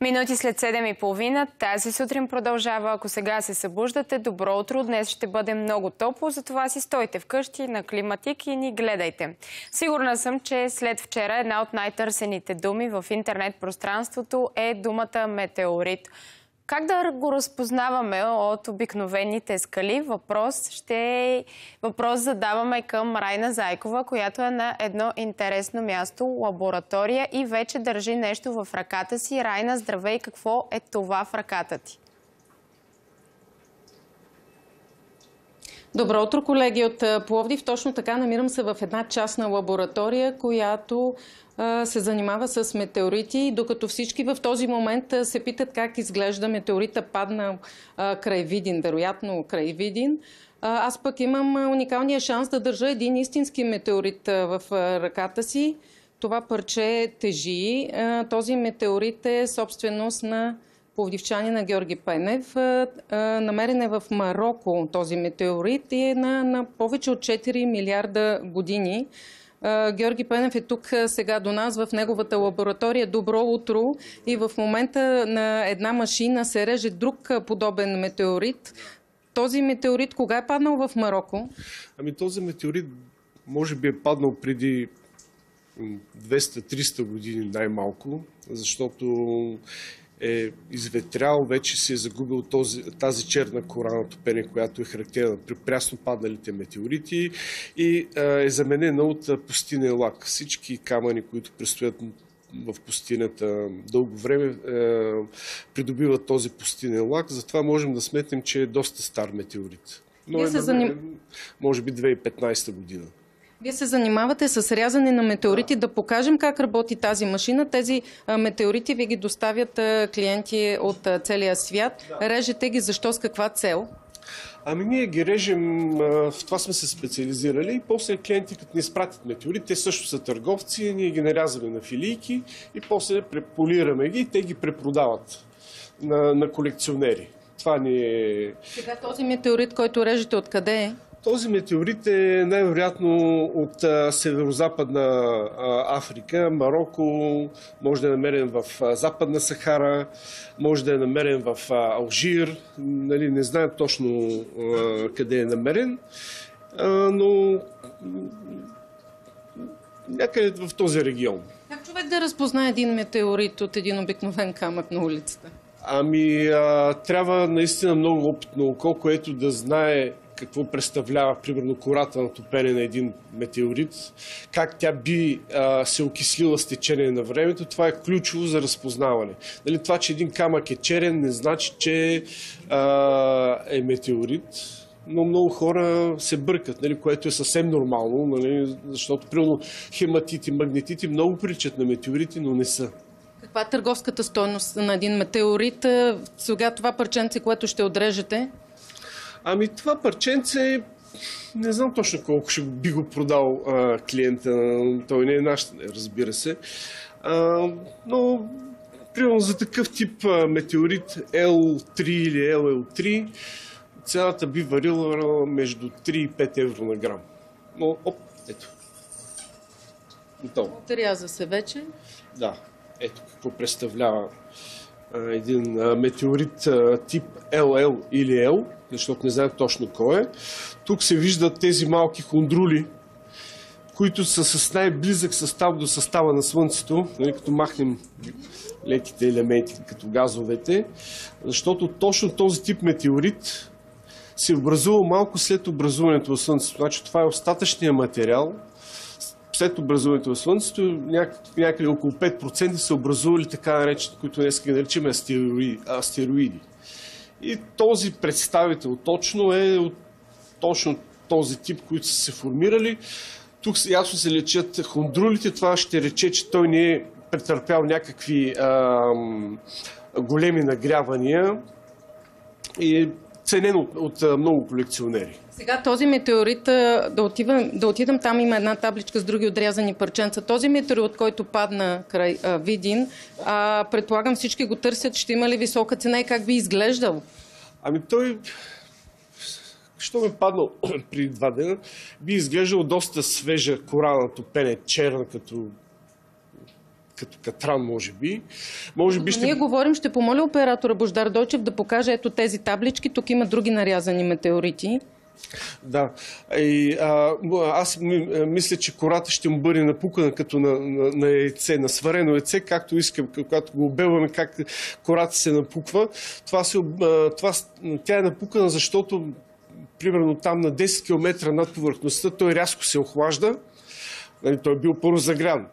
Минути след 7.30 тази сутрин продължава. Ако сега се събуждате, добро утро. Днес ще бъде много топло, затова си стойте вкъщи на климатик и ни гледайте. Сигурна съм, че след вчера една от най-търсените думи в интернет пространството е думата метеорит. Как да го разпознаваме от обикновените скали? Въпрос ще въпрос задаваме към Райна Зайкова, която е на едно интересно място, лаборатория и вече държи нещо в ръката си. Райна, здравей! Какво е това в ръката ти? Добро утро, колеги от Пловдив. Точно така намирам се в една частна лаборатория, която се занимава с метеорити, докато всички в този момент се питат как изглежда метеорита падна край Видин, вероятно край Видин. Аз пък имам уникалния шанс да държа един истински метеорит в ръката си. Това парче тежи. Този метеорит е собственост на пловдивчани на Георги Пенев. Намерен е в Марокко този метеорит и е на, на повече от 4 милиарда години. Георги Пенев е тук сега до нас в неговата лаборатория. Добро утро! И в момента на една машина се реже друг подобен метеорит. Този метеорит кога е паднал в Марокко? Ами този метеорит може би е паднал преди 200-300 години най-малко, защото е изветрял, вече се е загубил този, тази черна кора на топене, която е характерна при прясно падналите метеорити и е заменена от пустинен лак. Всички камъни, които предстоят в пустинята дълго време е, придобиват този пустинен лак, затова можем да сметнем, че е доста стар метеорит. Но е, заним... може би 2015 година. Вие се занимавате с рязане на метеорити. Да покажем как работи тази машина. Тези метеорити ви ги доставят клиенти от целия свят. Режете ги защо, с каква цел? Ами ние ги режем, в това сме се специализирали и после клиенти, като ни изпратят метеорит, те също са търговци, ние ги нарязваме на филийки и после преполираме ги и те ги препродават на, на колекционери. Това ни е... Сега този метеорит, който режете, откъде е? Този метеорит е най-вероятно от северо-западна Африка. Марокко може да е намерен в Западна Сахара, може да е намерен в Алжир. Нали, не знаем точно къде е намерен, но някъде в този регион. Как човек да разпознае един метеорит от един обикновен камък на улицата? Ами, а, трябва наистина много опитно око, което да знае какво представлява, примерно, кората на топене на един метеорит, как тя би а, се окислила с течение на времето, това е ключово за разпознаване. Нали, това, че един камък е черен, не значи, че а, е метеорит но много хора се бъркат, нали, което е съвсем нормално, нали, защото примерно хематити, магнетити много приличат на метеорити, но не са. Каква е търговската стойност на един метеорит? Сега това парченце, което ще отрежете? Ами това парченце, не знам точно колко ще би го продал а, клиента. Той не е наш, разбира се. А, но, примерно за такъв тип а, метеорит L3 или LL3, цената би варила между 3 и 5 евро на грам. Но, оп, ето. Готово. Отряза се вече. Да. Ето какво представлява един метеорит тип LL или L, защото не знаем точно кой е. Тук се виждат тези малки хондрули, които са с най-близък състав до състава на Слънцето, нали, като махнем леките елементи, като газовете, защото точно този тип метеорит се е образува малко след образуването на Слънцето. Значи това е остатъчният материал, след образуването на Слънцето, някъде, някъде около 5% са образували така наречени, които днес ги наричаме астероиди, астероиди. И този представител точно е от точно този тип, които са се формирали. Тук ясно се лечат хондрулите. Това ще рече, че той не е претърпял някакви а, големи нагрявания и е ценен от, много колекционери. Сега този метеорит, да, отивам, да отидам, там има една табличка с други отрязани парченца. Този метеорит, който падна край а, Видин, а, предполагам всички го търсят, ще има ли висока цена и как би изглеждал? Ами той, що ме паднал при два дена, би изглеждал доста свежа кора на топене, черна като като катран, може би. Може би ще... Ние говорим, ще помоля оператора Бождар Дойчев да покаже ето тези таблички. Тук има други нарязани метеорити. Да. И, а, аз мисля, че кората ще му бъде напукана като на, на, на яйце, на сварено яйце, както искам, когато го обелваме, как кората се напуква. Това се, това, тя е напукана, защото примерно там на 10 км над повърхността той рязко се охлажда. Нали, той е бил първо загрян,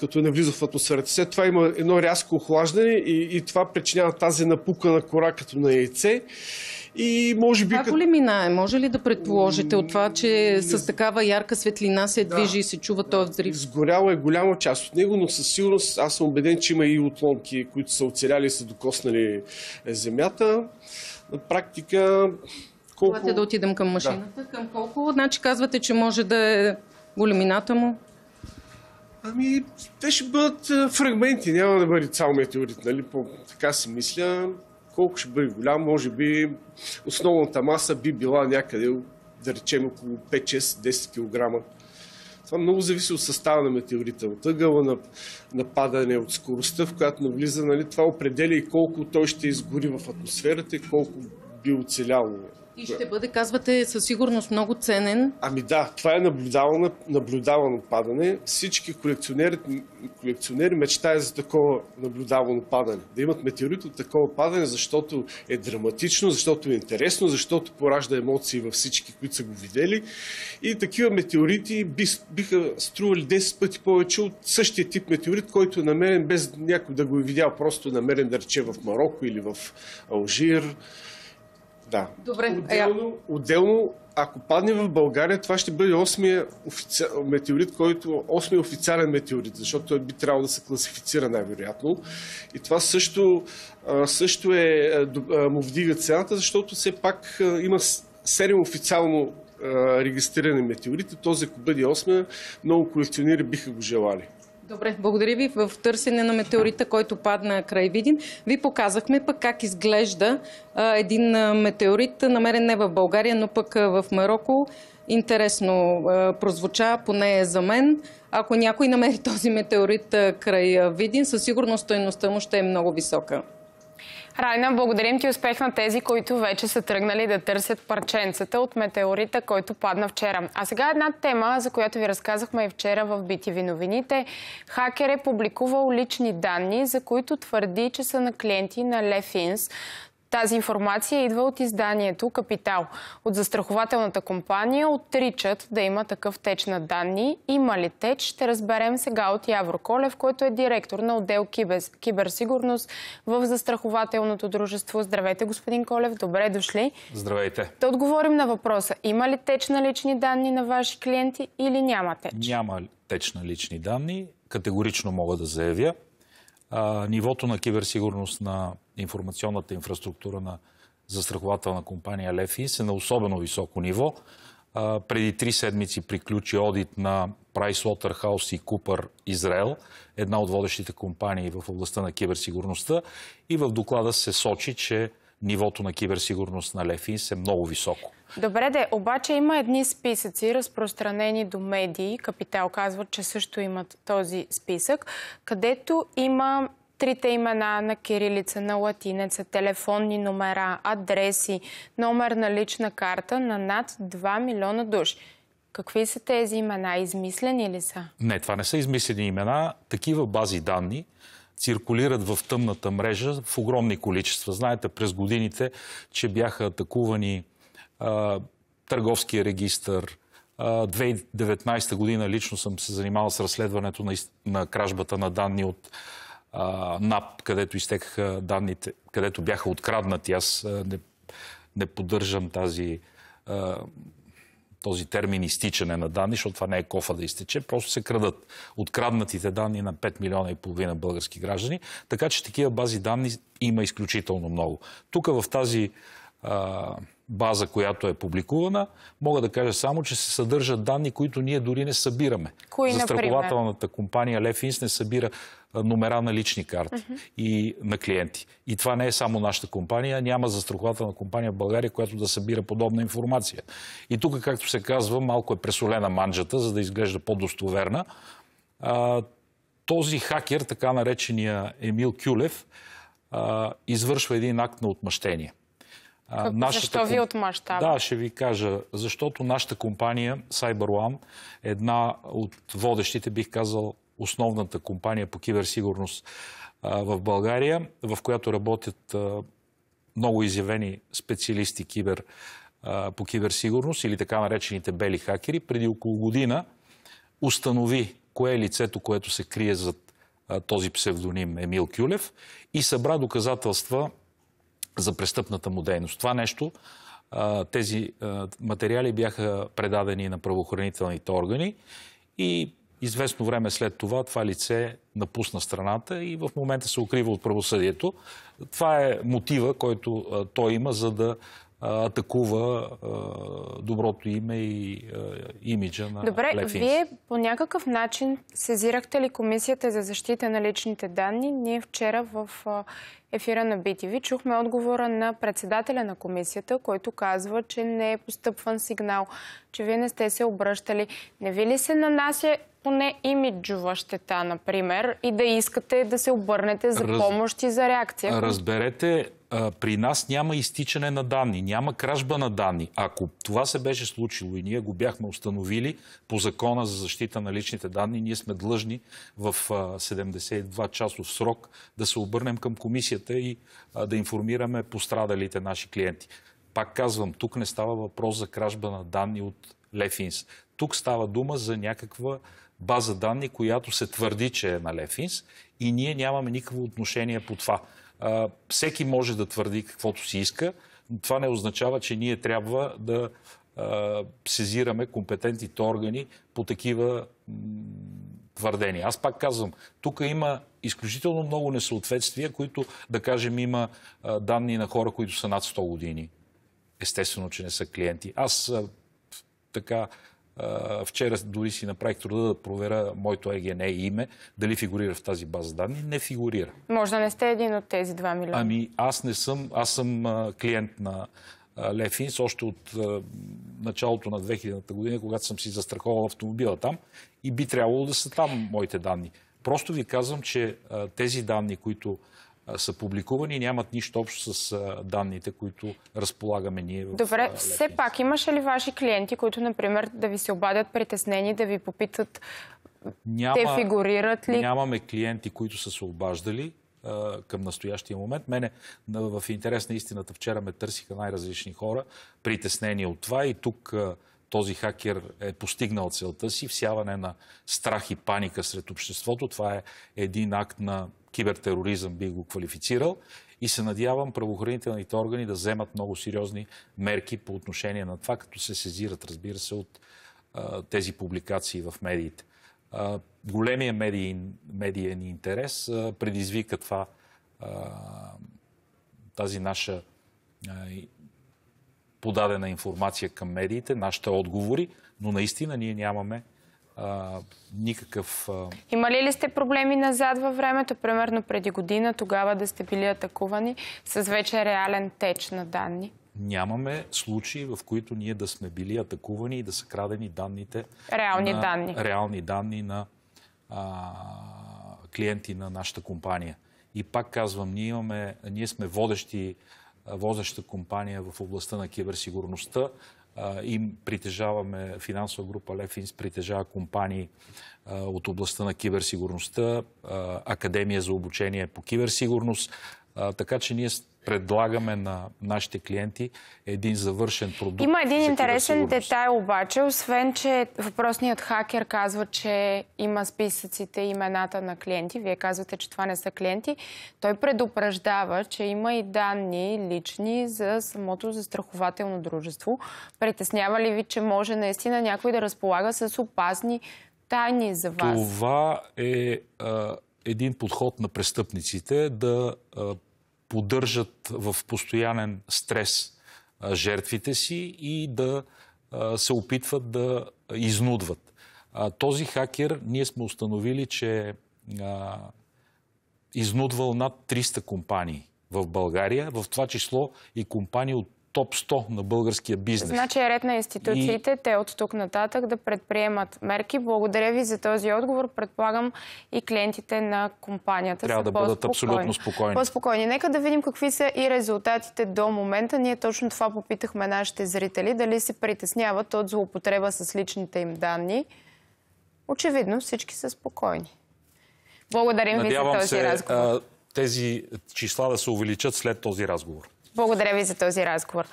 като не влиза в атмосферата. След това има едно рязко охлаждане и, и това причинява тази напукана кора като на яйце. И може би... Как ли минае? Може ли да предположите от това, че с такава ярка светлина се движи да. и се чува този взрив? Сгоряла е голяма част от него, но със сигурност аз съм убеден, че има и отломки, които са оцеляли и са докоснали земята. На практика колко... Да отидем към машината. Да. Към колко? Значи казвате, че може да е големината му? Ами, те ще бъдат фрагменти, няма да бъде цял метеорит, нали? По, така си мисля колко ще бъде голям, може би основната маса би била някъде, да речем, около 5-6-10 кг. Това много зависи от състава на метеорита, от ъгъла на, на падане, от скоростта, в която навлиза. Нали? Това определя и колко той ще изгори в атмосферата и колко би оцеляло и ще бъде, казвате, със сигурност много ценен. Ами да, това е наблюдавано, наблюдавано падане. Всички колекционери, колекционери мечтаят за такова наблюдавано падане. Да имат метеорит от такова падане, защото е драматично, защото е интересно, защото поражда емоции във всички, които са го видели. И такива метеорити биха стрували 10 пъти повече от същия тип метеорит, който е намерен без някой да го е видял, просто намерен да рече в Марокко или в Алжир. Да. Добре. Отделно, отделно, ако падне в България, това ще бъде 8 офици... метеорит, който 8 официален метеорит, защото той би трябвало да се класифицира най-вероятно. И това също, също е, му вдига цената, защото все пак има 7 официално регистрирани метеорити. Този, ако бъде 8, много колекционери биха го желали. Добре, благодаря ви. В търсене на метеорита, който падна край Видин, ви показахме пък как изглежда един метеорит, намерен не в България, но пък в Марокко. Интересно прозвуча, поне е за мен. Ако някой намери този метеорит а, край Видин, със сигурност стоеността му ще е много висока. Райна, благодарим ти успех на тези, които вече са тръгнали да търсят парченцата от метеорита, който падна вчера. А сега една тема, за която ви разказахме и вчера в BTV новините. Хакер е публикувал лични данни, за които твърди, че са на клиенти на Лефинс. Тази информация идва от изданието Капитал. От застрахователната компания отричат да има такъв теч на данни. Има ли теч? Ще разберем сега от Явро Колев, който е директор на отдел киберсигурност в застрахователното дружество. Здравейте, господин Колев. Добре дошли. Здравейте. Да отговорим на въпроса. Има ли теч на лични данни на ваши клиенти или няма теч? Няма теч на лични данни. Категорично мога да заявя а, нивото на киберсигурност на информационната инфраструктура на застрахователна компания Лефис е на особено високо ниво. Преди три седмици приключи одит на Pricewaterhouse и Cooper Израел, една от водещите компании в областта на киберсигурността. И в доклада се сочи, че нивото на киберсигурност на Лефис е много високо. Добре де, обаче има едни списъци, разпространени до медии. Капитал казват, че също имат този списък, където има трите имена на кирилица, на латинеца, телефонни номера, адреси, номер на лична карта на над 2 милиона души. Какви са тези имена? Измислени ли са? Не, това не са измислени имена. Такива бази данни циркулират в тъмната мрежа в огромни количества. Знаете, през годините, че бяха атакувани търговския регистр. 2019 година лично съм се занимавал с разследването на, на кражбата на данни от НАП, където изтекаха данните, където бяха откраднати. Аз не, не поддържам тази, този термин изтичане на данни, защото това не е кофа да изтече. Просто се крадат откраднатите данни на 5 милиона и половина български граждани. Така че такива бази данни има изключително много. Тук в тази а, база, която е публикувана, мога да кажа само, че се съдържат данни, които ние дори не събираме. Кои, Застрахователната компания Лефинс не събира номера на лични карти uh-huh. и на клиенти. И това не е само нашата компания. Няма застрахователна компания в България, която да събира подобна информация. И тук, както се казва, малко е пресолена манджата, за да изглежда по-достоверна. този хакер, така наречения Емил Кюлев, извършва един акт на отмъщение. Как, защо ви отмъщава? Да, ще ви кажа. Защото нашата компания CyberOne е една от водещите, бих казал, основната компания по киберсигурност в България, в която работят много изявени специалисти кибер, по киберсигурност или така наречените бели хакери. Преди около година установи кое е лицето, което се крие зад този псевдоним Емил Кюлев и събра доказателства за престъпната му дейност. Това нещо, тези материали бяха предадени на правоохранителните органи и известно време след това това лице напусна страната и в момента се укрива от правосъдието. Това е мотива, който той има, за да атакува доброто име и имиджа на Добре, Лефинс. вие по някакъв начин сезирахте ли Комисията за защита на личните данни? Ние вчера в ефира на BTV чухме отговора на председателя на комисията, който казва, че не е постъпван сигнал, че вие не сте се обръщали. Не ви ли се нанася поне имиджова щета, например, и да искате да се обърнете за Раз... помощ и за реакция? Разберете, при нас няма изтичане на данни, няма кражба на данни. Ако това се беше случило и ние го бяхме установили по закона за защита на личните данни, ние сме длъжни в 72 часов срок да се обърнем към комисията и да информираме пострадалите наши клиенти. Пак казвам, тук не става въпрос за кражба на данни от Лефинс. Тук става дума за някаква база данни, която се твърди, че е на Лефинс и ние нямаме никакво отношение по това. Всеки може да твърди каквото си иска, това не означава, че ние трябва да а, сезираме компетентните органи по такива твърдения. Аз пак казвам, тук има изключително много несъответствия, които, да кажем, има данни на хора, които са над 100 години. Естествено, че не са клиенти. Аз така Вчера дори си направих труда да проверя моето ЕГН и име, дали фигурира в тази база данни. Не фигурира. Може да не сте един от тези 2 милиона. Ами аз не съм, аз съм клиент на Лефинс още от началото на 2000-та година, когато съм си застраховал автомобила там и би трябвало да са там моите данни. Просто ви казвам, че тези данни, които са публикувани и нямат нищо общо с данните, които разполагаме ние в Добре, все пак имаше ли ваши клиенти, които, например, да ви се обадят притеснени, да ви попитат Няма, те фигурират ли? Нямаме клиенти, които са се обаждали към настоящия момент. Мене в интерес на истината вчера ме търсиха най-различни хора, притеснени от това и тук този хакер е постигнал целта си, всяване на страх и паника сред обществото. Това е един акт на кибертероризъм, би го квалифицирал. И се надявам правоохранителните органи да вземат много сериозни мерки по отношение на това, като се сезират, разбира се, от а, тези публикации в медиите. А, големия медиен, медиен интерес а, предизвика това, тази наша подадена информация към медиите, нашите отговори, но наистина ние нямаме а, никакъв... А... Има ли ли сте проблеми назад във времето, примерно преди година, тогава да сте били атакувани с вече реален теч на данни? Нямаме случаи, в които ние да сме били атакувани и да са крадени данните... Реални на, данни. Реални данни на а, клиенти на нашата компания. И пак казвам, ние, имаме, ние сме водещи водеща компания в областта на киберсигурността. Им притежаваме, финансова група Лефинс притежава компании от областта на киберсигурността, Академия за обучение по киберсигурност. Така че ние предлагаме на нашите клиенти един завършен продукт. Има един интересен детайл обаче, освен, че въпросният хакер казва, че има списъците и имената на клиенти. Вие казвате, че това не са клиенти. Той предупреждава, че има и данни лични за самото застрахователно дружество. Притеснява ли ви, че може наистина някой да разполага с опасни тайни за вас? Това е а, един подход на престъпниците да а, поддържат в постоянен стрес жертвите си и да се опитват да изнудват. Този хакер, ние сме установили, че изнудвал над 300 компании в България, в това число и компании от топ 100 на българския бизнес. Значи е ред на институциите, и... те от тук нататък да предприемат мерки. Благодаря ви за този отговор. Предполагам и клиентите на компанията Трябва да бъдат абсолютно спокойни. По-спокойни. Нека да видим какви са и резултатите до момента. Ние точно това попитахме нашите зрители. Дали се притесняват от злоупотреба с личните им данни. Очевидно всички са спокойни. Благодарим Надявам ви за този се, разговор. тези числа да се увеличат след този разговор. Благодаря ви за този разговор.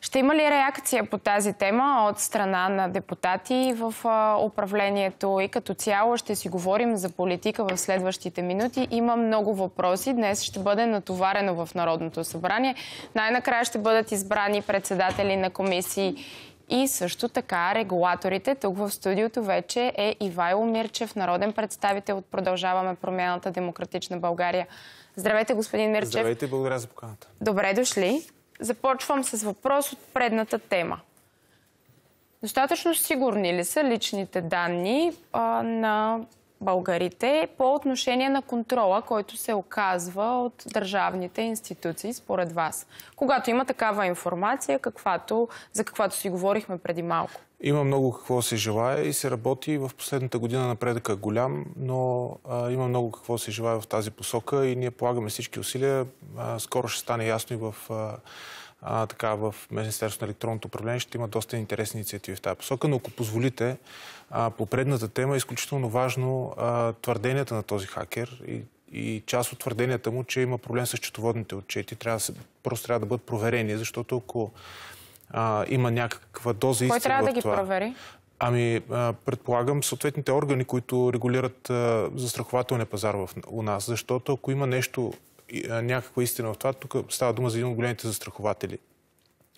Ще има ли реакция по тази тема от страна на депутати в управлението и като цяло ще си говорим за политика в следващите минути. Има много въпроси. Днес ще бъде натоварено в Народното събрание. Най-накрая ще бъдат избрани председатели на комисии и също така регулаторите. Тук в студиото вече е Ивайло Мирчев, народен представител от Продължаваме промяната Демократична България. Здравейте, господин Мирчев. Здравейте, благодаря за поканата. Добре дошли. Започвам с въпрос от предната тема. Достатъчно сигурни ли са личните данни а, на българите по отношение на контрола, който се оказва от държавните институции, според вас? Когато има такава информация, каквато, за каквато си говорихме преди малко. Има много какво се желая и се работи. В последната година напредъка е голям, но а, има много какво се желая в тази посока и ние полагаме всички усилия. А, скоро ще стане ясно и в, а, така, в Министерството на електронното управление ще има доста интересни инициативи в тази посока, но ако позволите, по предната тема е изключително важно твърденията на този хакер и и част от твърденията му, че има проблем с счетоводните отчети, трябва да се, просто трябва да бъдат проверени, защото ако а, има някаква доза истина Кой трябва да ги това. провери? Ами, предполагам съответните органи, които регулират застрахователния пазар в, у нас, защото ако има нещо, някаква истина в това, тук става дума за един от големите застрахователи.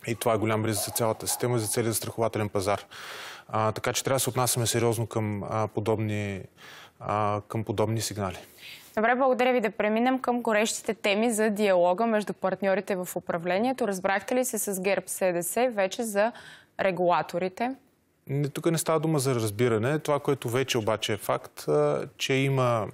И това е голям риск за цялата система и за целият застрахователен пазар. А, така че трябва да се отнасяме сериозно към, а, подобни, а, към подобни сигнали. Добре, благодаря ви да преминем към горещите теми за диалога между партньорите в управлението. Разбрахте ли се с ГЕРБ СДС вече за регулаторите? Не, тук не става дума за разбиране. Това, което вече обаче е факт, че има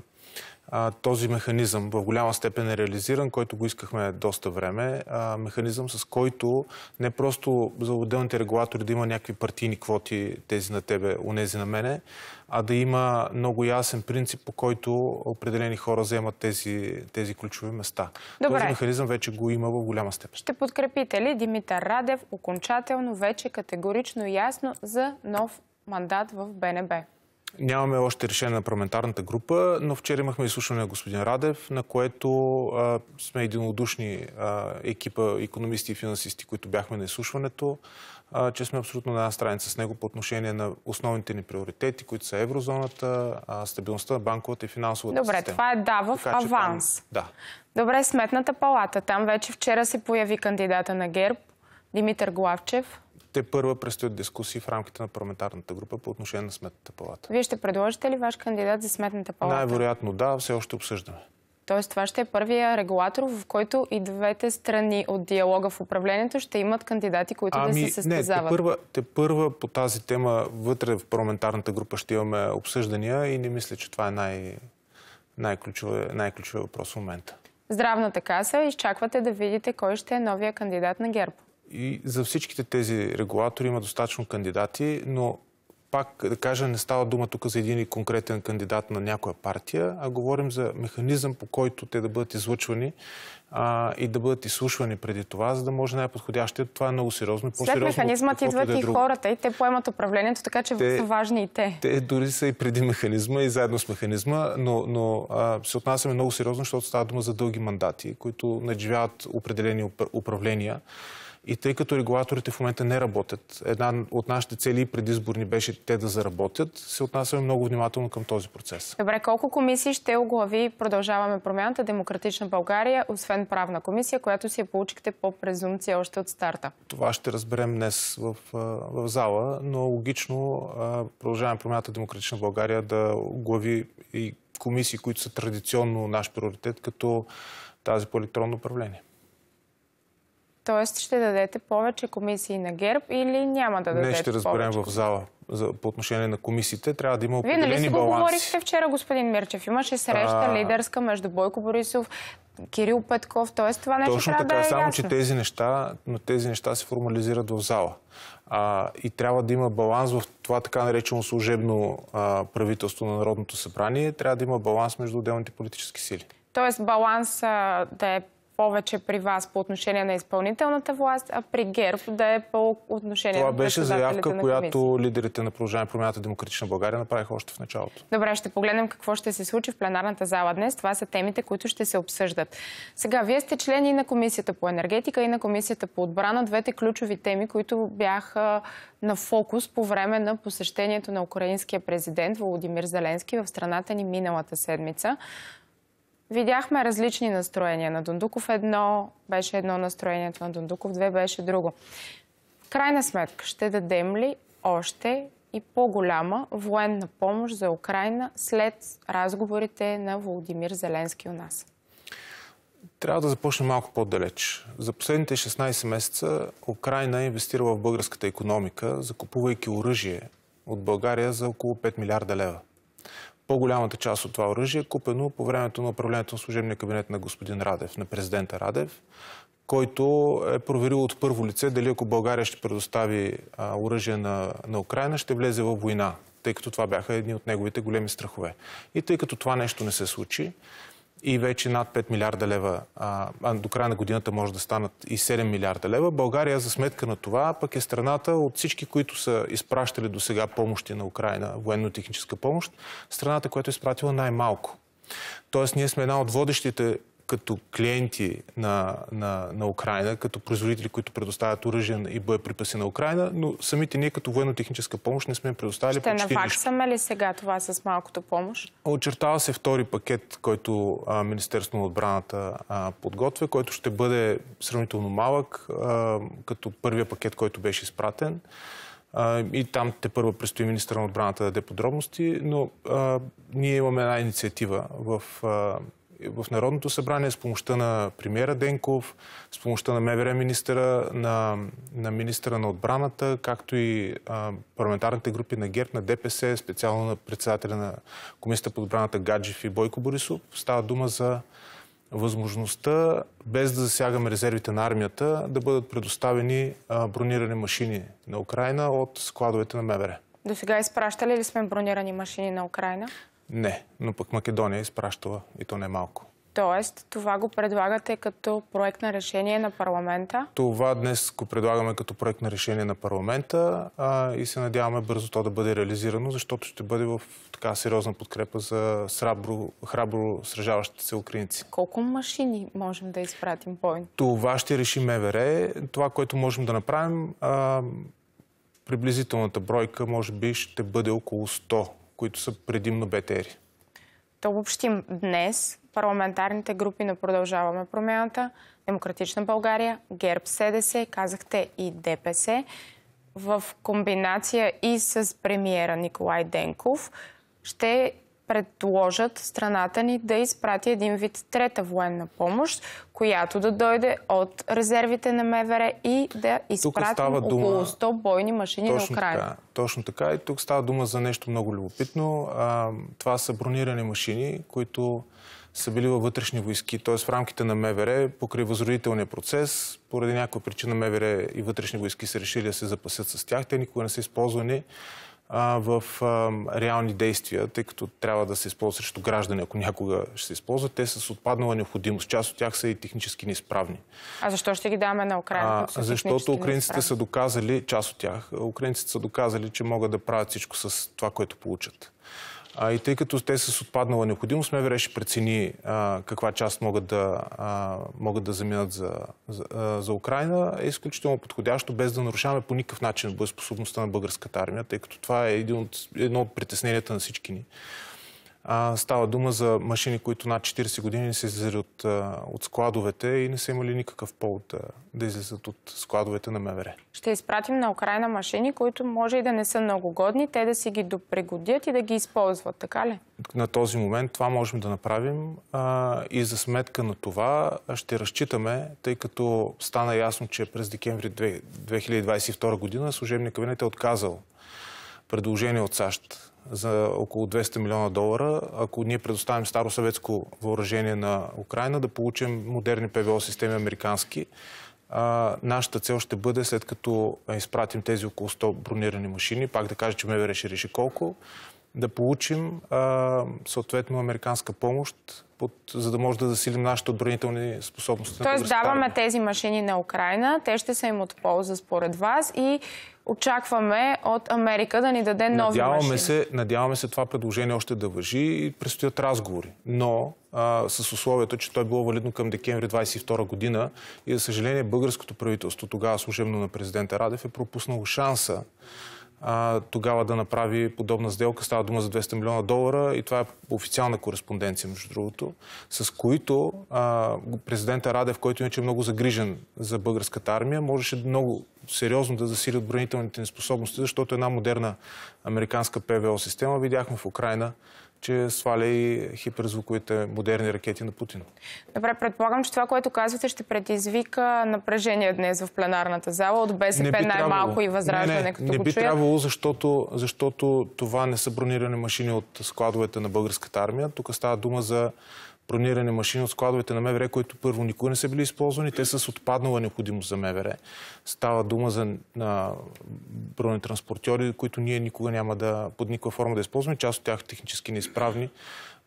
този механизъм в голяма степен е реализиран, който го искахме доста време. Механизъм, с който не просто за отделните регулатори да има някакви партийни квоти, тези на тебе, унези на мене, а да има много ясен принцип, по който определени хора вземат тези, тези ключови места. Добре. Този механизъм вече го има в голяма степен. Ще подкрепите ли Димитър Радев окончателно, вече категорично ясно за нов мандат в БНБ? Нямаме още решение на парламентарната група, но вчера имахме изслушване на господин Радев, на което а, сме единодушни а, екипа економисти и финансисти, които бяхме на изслушването, а, че сме абсолютно на една страница с него по отношение на основните ни приоритети, които са еврозоната, а, стабилността на банковата и финансовата Добре, система. това е да в така, аванс. Там, да. Добре, Сметната палата. Там вече вчера се появи кандидата на ГЕРБ, Димитър Главчев те първа предстоят дискусии в рамките на парламентарната група по отношение на Сметната палата. Вие ще предложите ли ваш кандидат за Сметната палата? Най-вероятно да, все още обсъждаме. Тоест това ще е първия регулатор, в който и двете страни от диалога в управлението ще имат кандидати, които ами, да се състезават. Не, те първа, те първа по тази тема вътре в парламентарната група ще имаме обсъждания и не мисля, че това е най- най-ключовия, най-ключовия въпрос в момента. Здравната каса изчаквате да видите кой ще е новия кандидат на ГЕРБ. И за всичките тези регулатори има достатъчно кандидати, но пак да кажа, не става дума тук за един конкретен кандидат на някоя партия, а говорим за механизъм, по който те да бъдат излъчвани а, и да бъдат изслушвани преди това, за да може най-подходящият. Това е много сериозно. След механизмът идват да е и друго. хората и те поемат управлението, така че те, са важни и те. Те дори са и преди механизма и заедно с механизма, но, но а, се отнасяме много сериозно, защото става дума за дълги мандати, които надживяват определени управления. И тъй като регулаторите в момента не работят, една от нашите цели предизборни беше те да заработят, се отнасяме много внимателно към този процес. Добре, колко комисии ще оглави продължаваме промяната Демократична България, освен правна комисия, която си я получихте по презумпция още от старта? Това ще разберем днес в, в зала, но логично продължаваме промяната Демократична България да оглави и комисии, които са традиционно наш приоритет, като тази по електронно управление. Тоест ще дадете повече комисии на ГЕРБ или няма да дадете Не ще разберем повече? в зала за, по отношение на комисиите. Трябва да има Вие определени нали си го баланси. говорихте вчера, господин Мирчев? Имаше среща А... лидерска между Бойко Борисов, Кирил Петков, т.е. това нещо Точно трябва така, да е само ясно. че тези неща, но тези неща се формализират в зала. А, и трябва да има баланс в това така наречено служебно а, правителство на Народното събрание. Трябва да има баланс между отделните политически сили. Тоест баланс а, да е повече при вас по отношение на изпълнителната власт, а при ГЕРБ да е по отношение Това на беше заявка, на която лидерите на Продължаване промяната Демократична България направиха още в началото. Добре, ще погледнем какво ще се случи в пленарната зала днес. Това са темите, които ще се обсъждат. Сега, вие сте члени на Комисията по енергетика и на Комисията по отбрана. Двете ключови теми, които бяха на фокус по време на посещението на украинския президент Володимир Зеленски в страната ни миналата седмица. Видяхме различни настроения. На Дондуков едно беше едно настроението, на Дондуков две беше друго. Крайна сметка, ще дадем ли още и по-голяма военна помощ за Украина след разговорите на Володимир Зеленски у нас? Трябва да започнем малко по-далеч. За последните 16 месеца Украина е инвестирала в българската економика, закупувайки оръжие от България за около 5 милиарда лева. По-голямата част от това оръжие е купено по времето на управлението на служебния кабинет на господин Радев, на президента Радев, който е проверил от първо лице дали ако България ще предостави оръжие на, на Украина, ще влезе в война, тъй като това бяха едни от неговите големи страхове. И тъй като това нещо не се случи, и вече над 5 милиарда лева, а, до края на годината може да станат и 7 милиарда лева. България за сметка на това пък е страната от всички, които са изпращали до сега помощи на Украина, военно-техническа помощ, страната, която е изпратила най-малко. Тоест ние сме една от водещите като клиенти на, на, на Украина, като производители, които предоставят оръжие и боеприпаси на Украина, но самите ние като военно-техническа помощ не сме предоставили Ще почти наваксаме ли сега това с малкото помощ? Очертава се втори пакет, който а, Министерството на отбраната а, подготвя, който ще бъде сравнително малък, а, като първия пакет, който беше изпратен. И там те първо предстои министър на отбраната да даде подробности, но а, ние имаме една инициатива в, а, в Народното събрание с помощта на премиера Денков, с помощта на МВР министъра, на, на министъра на отбраната, както и а, парламентарните групи на ГЕРБ, на ДПС, специално на председателя на Комисията по отбраната Гаджев и Бойко Борисов. Става дума за възможността, без да засягаме резервите на армията, да бъдат предоставени а, бронирани машини на Украина от складовете на МВР. До сега изпращали ли сме бронирани машини на Украина? Не, но пък Македония е изпращала и то не малко. Тоест, това го предлагате като проект на решение на парламента. Това днес го предлагаме като проект на решение на парламента а, и се надяваме бързо то да бъде реализирано, защото ще бъде в така сериозна подкрепа за срабро, храбро сражаващите се украинци. Колко машини можем да изпратим бойно? Това ще реши МВР. Това, което можем да направим, а, приблизителната бройка може би ще бъде около 100, които са предимно БТРи. Да обобщим днес парламентарните групи на Продължаваме промяната, Демократична България, ГЕРБ СДС, казахте и ДПС, в комбинация и с премиера Николай Денков, ще предложат страната ни да изпрати един вид трета военна помощ, която да дойде от резервите на МВР и да изпратим дума- около 100 бойни машини на Украина. Така, точно така. И тук става дума за нещо много любопитно. А, това са бронирани машини, които са били във вътрешни войски, т.е. в рамките на МВР, покрай възродителния процес, поради някаква причина МВР и вътрешни войски са решили да се запасят с тях. Те никога не са използвани а, в а, реални действия, тъй като трябва да се използват срещу граждани, ако някога ще се използват. Те са с отпаднала необходимост. Част от тях са и технически неизправни. А защо ще ги даваме на Украина? А, защото украинците неизправни? са доказали, част от тях, украинците са доказали, че могат да правят всичко с това, което получат. А, и тъй като те са с отпаднала необходимост, МВР ще прецени а, каква част могат да, а, могат да заминат за, за, за Украина, е изключително подходящо, без да нарушаваме по никакъв начин боеспособността на българската армия, тъй като това е един от, едно от притесненията на всички ни. А, става дума за машини, които над 40 години не се излизали от, от складовете и не са имали никакъв повод да, да излизат от складовете на МВР. Ще изпратим на Украина машини, които може и да не са много годни, те да си ги допрегодят и да ги използват, така ли? На този момент това можем да направим а, и за сметка на това ще разчитаме, тъй като стана ясно, че през декември 2022 година служебният кабинет е отказал предложение от САЩ за около 200 милиона долара, ако ние предоставим старо съветско въоръжение на Украина, да получим модерни ПВО системи американски. А, нашата цел ще бъде, след като изпратим тези около 100 бронирани машини, пак да кажа, че МВР ще реши колко, да получим а, съответно американска помощ, под, за да може да засилим нашите отбранителни способности. Тоест даваме тези машини на Украина, те ще са им от полза според вас и очакваме от Америка да ни даде нови надяваме машини. Се, надяваме се това предложение още да въжи и предстоят разговори. Но а, с условието, че той е било валидно към декември 22 година и за съжаление българското правителство, тогава служебно на президента Радев, е пропуснало шанса тогава да направи подобна сделка. Става дума за 200 милиона долара и това е официална кореспонденция, между другото, с които а, президента Радев, който иначе е много загрижен за българската армия, можеше много сериозно да засили отбранителните ни способности, защото една модерна американска ПВО система видяхме в Украина че сваля и хиперзвуковите модерни ракети на Путин. Добре, предполагам, че това, което казвате, ще предизвика напрежение днес в пленарната зала от БСП най-малко и възраждане, не, не, като не го би чуят. трябвало, защото, защото това не са бронирани машини от складовете на българската армия. Тук става дума за бронирани машини от складовете на МВР, които първо никога не са били използвани. Те са с отпаднала необходимост за МВР. Става дума за а, бронетранспортьори, които ние никога няма да под никаква форма да използваме. Част от тях технически неизправни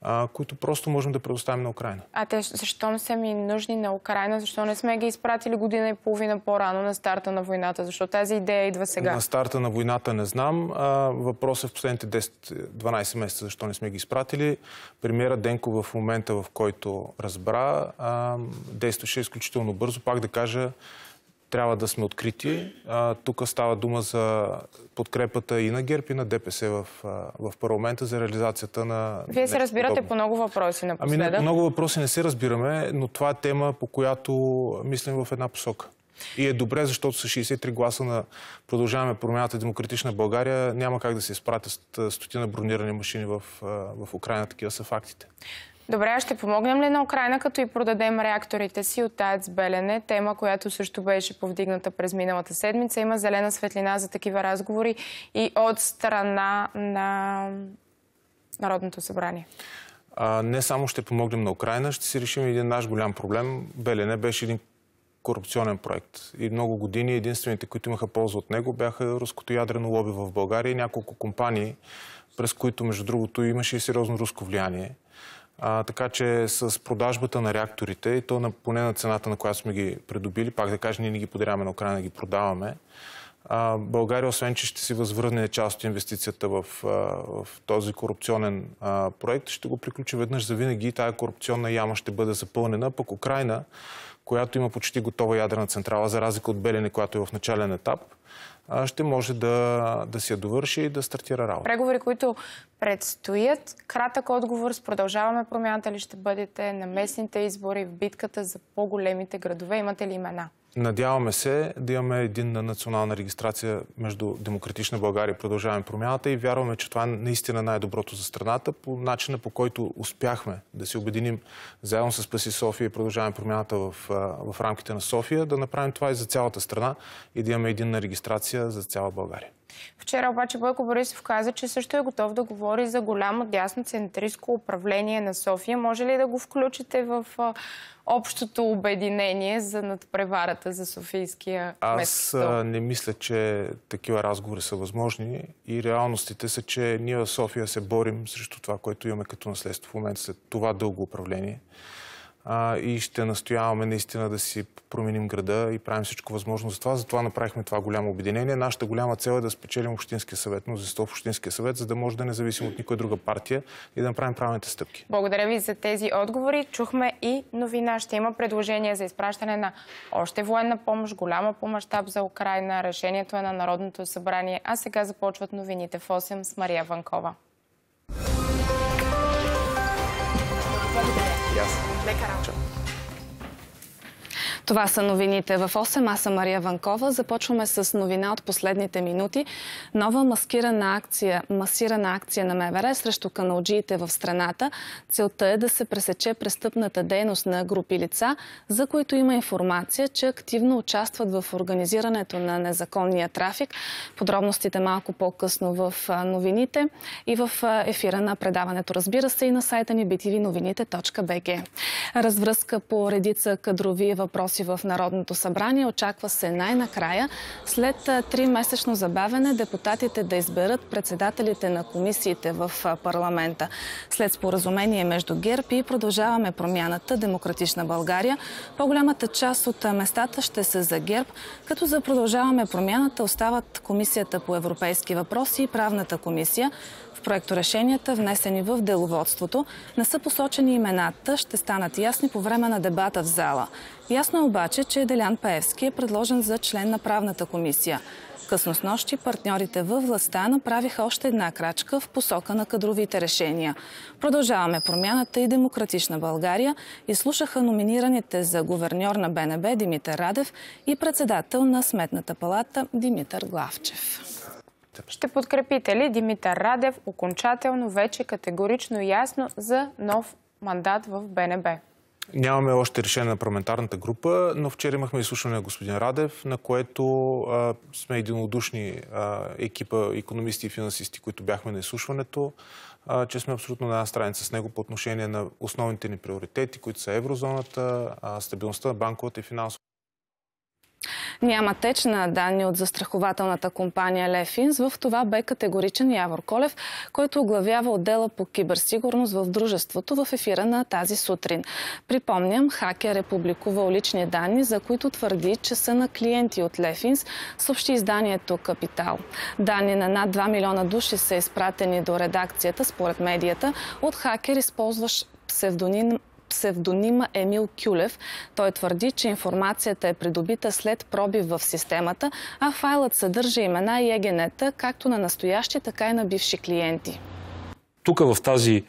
а, които просто можем да предоставим на Украина. А те защо не са ми нужни на Украина? Защо не сме ги изпратили година и половина по-рано на старта на войната? Защо тази идея идва сега? На старта на войната не знам. Въпросът е в последните 10-12 месеца защо не сме ги изпратили. Премиера Денко в момента, в който разбра, действаше изключително бързо. Пак да кажа, трябва да сме открити. Тук става дума за подкрепата и на ГЕРБ и на ДПС в, в парламента за реализацията на... Вие се разбирате подобно. по много въпроси напоследък. Ами не, по много въпроси не се разбираме, но това е тема, по която мислим в една посока. И е добре, защото с 63 гласа на продължаваме промяната Демократична България няма как да се изпратят стотина бронирани машини в, в Украина. Такива са фактите. Добре, ще помогнем ли на Украина, като и продадем реакторите си от ТАЕЦ Белене? Тема, която също беше повдигната през миналата седмица. Има зелена светлина за такива разговори и от страна на Народното събрание. А, не само ще помогнем на Украина, ще си решим един наш голям проблем. Белене беше един корупционен проект. И много години единствените, които имаха полза от него, бяха руското ядрено лоби в България и няколко компании, през които, между другото, имаше и сериозно руско влияние. А, така че с продажбата на реакторите, и то на, поне на цената, на която сме ги придобили, пак да кажем, ние не ги подаряваме на Украина, ги продаваме, а, България, освен че ще си възвърне част от инвестицията в, а, в този корупционен а, проект, ще го приключи веднъж за винаги и тая корупционна яма ще бъде запълнена. Пък Украина, която има почти готова ядрена централа, за разлика от Белене, която е в начален етап, ще може да, да си я довърши и да стартира работа. Преговори, които предстоят. Кратък отговор с продължаваме промяната ли ще бъдете на местните избори в битката за по-големите градове? Имате ли имена? Надяваме се да имаме един национална регистрация между Демократична България и Продължаваме промяната и вярваме, че това е наистина най-доброто за страната по начина по който успяхме да се обединим заедно с Паси София и Продължаваме промяната в, в рамките на София, да направим това и за цялата страна и да имаме единна регистрация за цяла България. Вчера обаче Бойко Борисов каза, че също е готов да говори за голямо дясно центристско управление на София. Може ли да го включите в общото обединение за надпреварата за Софийския Аз не мисля, че такива разговори са възможни и реалностите са, че ние в София се борим срещу това, което имаме като наследство в момента след това дълго управление и ще настояваме наистина да си променим града и правим всичко възможно за това. Затова направихме това голямо обединение. Нашата голяма цел е да спечелим Общинския съвет, мнозинство в Общинския съвет, за да може да не зависим от никоя друга партия и да направим правилните стъпки. Благодаря ви за тези отговори. Чухме и новина. Ще има предложение за изпращане на още военна помощ, голяма по мащаб за Украина. Решението е на Народното събрание. А сега започват новините в 8 с Мария Ванкова. Аз. Лека работа. Това са новините в 8. Аз съм Мария Ванкова. Започваме с новина от последните минути. Нова маскирана акция, масирана акция на МВР срещу каналджиите в страната. Целта е да се пресече престъпната дейност на групи лица, за които има информация, че активно участват в организирането на незаконния трафик. Подробностите малко по-късно в новините и в ефира на предаването. Разбира се и на сайта ни btvnovините.bg. Развръзка по редица кадрови въпроси въпроси в Народното събрание. Очаква се най-накрая, след три месечно забавене, депутатите да изберат председателите на комисиите в парламента. След споразумение между ГЕРБ и продължаваме промяната Демократична България, по-голямата част от местата ще се за ГЕРБ, като за продължаваме промяната остават Комисията по европейски въпроси и правната комисия, проекторешенията, внесени в деловодството, не са посочени имената, ще станат ясни по време на дебата в зала. Ясно е обаче, че Делян Паевски е предложен за член на правната комисия. Късно с нощи партньорите във властта направиха още една крачка в посока на кадровите решения. Продължаваме промяната и Демократична България и слушаха номинираните за гуверньор на БНБ Димитър Радев и председател на Сметната палата Димитър Главчев. Ще подкрепите ли Димитър Радев окончателно, вече категорично ясно за нов мандат в БНБ? Нямаме още решение на парламентарната група, но вчера имахме изслушване на господин Радев, на което а, сме единодушни а, екипа економисти и финансисти, които бяхме на изслушването, а, че сме абсолютно на една страница с него по отношение на основните ни приоритети, които са еврозоната, а, стабилността на банковата и финансова няма теч на данни от застрахователната компания Лефинс. В това бе категоричен Явор Колев, който оглавява отдела по киберсигурност в дружеството в ефира на тази сутрин. Припомням, хакер е публикувал лични данни, за които твърди, че са на клиенти от Лефинс, съобщи изданието Капитал. Данни на над 2 милиона души са изпратени до редакцията, според медията, от хакер, използващ псевдоним псевдонима Емил Кюлев. Той твърди, че информацията е придобита след пробив в системата, а файлът съдържа имена и егенета както на настоящи, така и на бивши клиенти. Тук в тази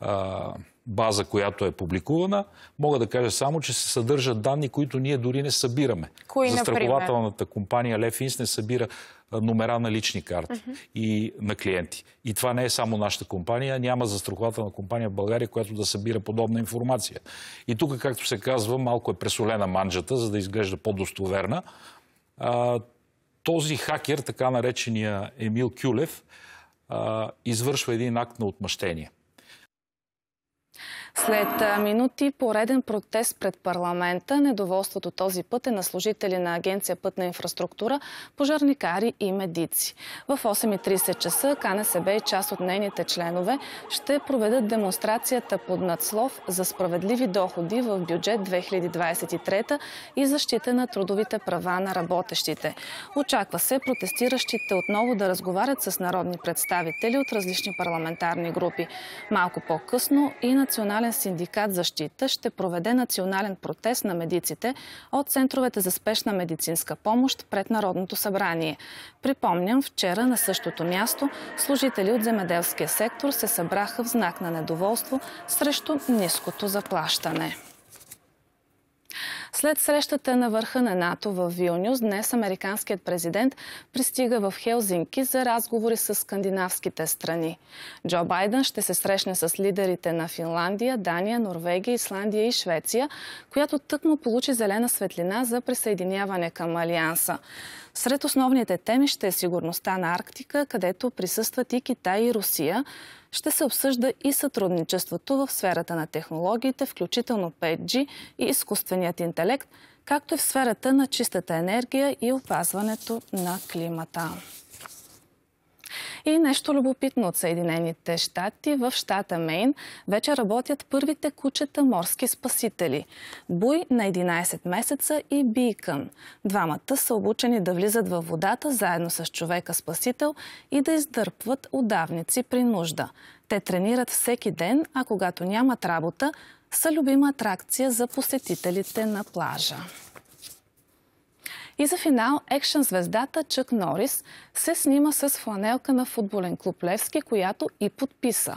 а, база, която е публикувана, мога да кажа само, че се съдържат данни, които ние дори не събираме. Кои, Застрахователната компания Лефинс не събира номера на лични карти uh-huh. и на клиенти. И това не е само нашата компания. Няма застрахователна компания в България, която да събира подобна информация. И тук, както се казва, малко е пресолена манджата, за да изглежда по-достоверна. Този хакер, така наречения Емил Кюлев, а, извършва един акт на отмъщение. След минути пореден протест пред парламента, недоволството този път е на служители на Агенция Пътна инфраструктура, пожарникари и медици. В 8.30 часа КНСБ и част от нейните членове ще проведат демонстрацията под надслов за справедливи доходи в бюджет 2023 и защита на трудовите права на работещите. Очаква се протестиращите отново да разговарят с народни представители от различни парламентарни групи. Малко по-късно и национален Национален синдикат защита ще проведе национален протест на медиците от центровете за спешна медицинска помощ пред Народното събрание. Припомням, вчера на същото място служители от земеделския сектор се събраха в знак на недоволство срещу ниското заплащане. След срещата на върха на НАТО в Вилнюс, днес американският президент пристига в Хелзинки за разговори с скандинавските страни. Джо Байден ще се срещне с лидерите на Финландия, Дания, Норвегия, Исландия и Швеция, която тъкмо получи зелена светлина за присъединяване към Алианса. Сред основните теми ще е сигурността на Арктика, където присъстват и Китай и Русия. Ще се обсъжда и сътрудничеството в сферата на технологиите, включително 5G и изкуственият интелект, както и в сферата на чистата енергия и опазването на климата. И нещо любопитно от Съединените щати. В щата Мейн вече работят първите кучета морски спасители. Буй на 11 месеца и Бийкън. Двамата са обучени да влизат във водата заедно с човека-спасител и да издърпват удавници при нужда. Те тренират всеки ден, а когато нямат работа, са любима атракция за посетителите на плажа. И за финал, екшен звездата Чък Норис се снима с фланелка на футболен клуб Левски, която и подписа.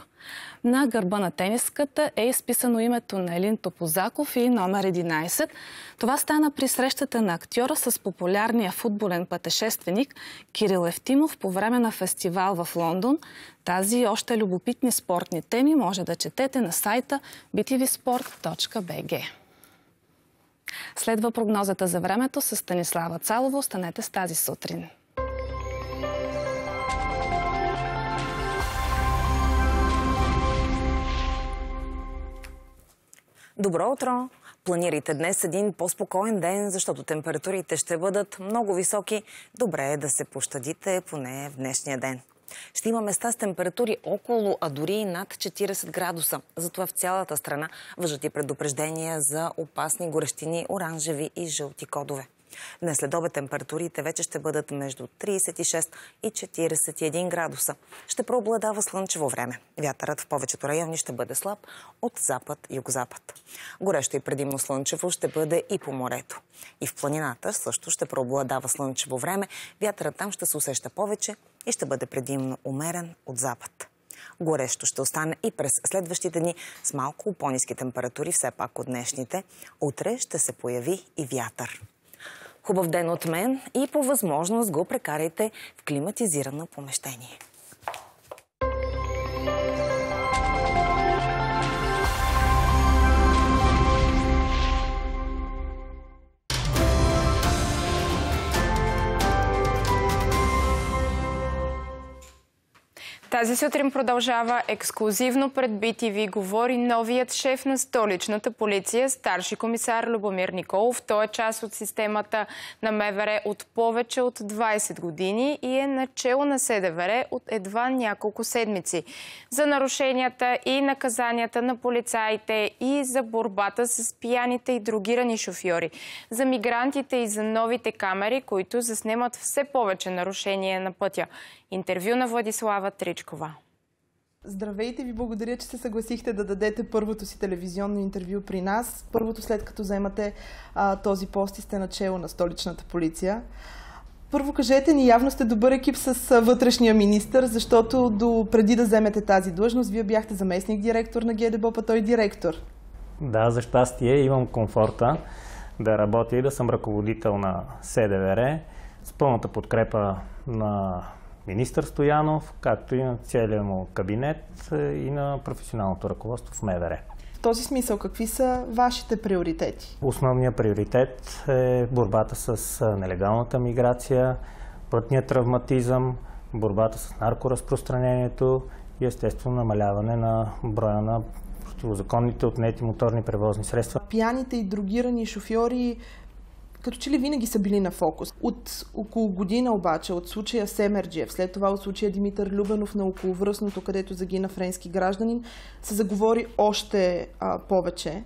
На гърба на тениската е изписано името на Елин Топозаков и номер 11. Това стана при срещата на актьора с популярния футболен пътешественик Кирил Евтимов по време на фестивал в Лондон. Тази и още любопитни спортни теми може да четете на сайта btvsport.bg. Следва прогнозата за времето с Станислава Цалова. Останете с тази сутрин. Добро утро! Планирайте днес един по-спокоен ден, защото температурите ще бъдат много високи. Добре е да се пощадите поне в днешния ден. Ще има места с температури около, а дори и над 40 градуса. Затова в цялата страна въжат и предупреждения за опасни горещини, оранжеви и жълти кодове. Днес след обед температурите вече ще бъдат между 36 и 41 градуса. Ще преобладава слънчево време. Вятърът в повечето райони ще бъде слаб от запад-югозапад. Горещо и предимно слънчево ще бъде и по морето. И в планината също ще преобладава слънчево време. Вятърът там ще се усеща повече и ще бъде предимно умерен от запад. Горещо ще остане и през следващите дни с малко по-низки температури, все пак от днешните. Утре ще се появи и вятър. Хубав ден от мен и по възможност го прекарайте в климатизирано помещение. Тази сутрин продължава ексклюзивно пред BTV говори новият шеф на столичната полиция, старши комисар Любомир Николов. Той е част от системата на МВР от повече от 20 години и е начало на СДВР от едва няколко седмици. За нарушенията и наказанията на полицаите и за борбата с пияните и другирани шофьори, за мигрантите и за новите камери, които заснемат все повече нарушения на пътя. Интервю на Владислава Тричкова. Здравейте ви, благодаря, че се съгласихте да дадете първото си телевизионно интервю при нас. Първото след като вземате а, този пост и сте начало на столичната полиция. Първо кажете ни, явно сте добър екип с вътрешния министр, защото до преди да вземете тази длъжност, вие бяхте заместник директор на ГДБОП, а той директор. Да, за щастие имам комфорта да работя и да съм ръководител на СДВР с пълната подкрепа на министър Стоянов, както и на целия му кабинет е, и на професионалното ръководство в МВР. В този смисъл, какви са вашите приоритети? Основният приоритет е борбата с нелегалната миграция, пътния травматизъм, борбата с наркоразпространението и естествено намаляване на броя на противозаконните отнети моторни превозни средства. Пияните и другирани шофьори като че ли винаги са били на фокус. От около година обаче, от случая Семерджиев, след това от случая Димитър Любенов на околовръстното, където загина френски гражданин, се заговори още а, повече.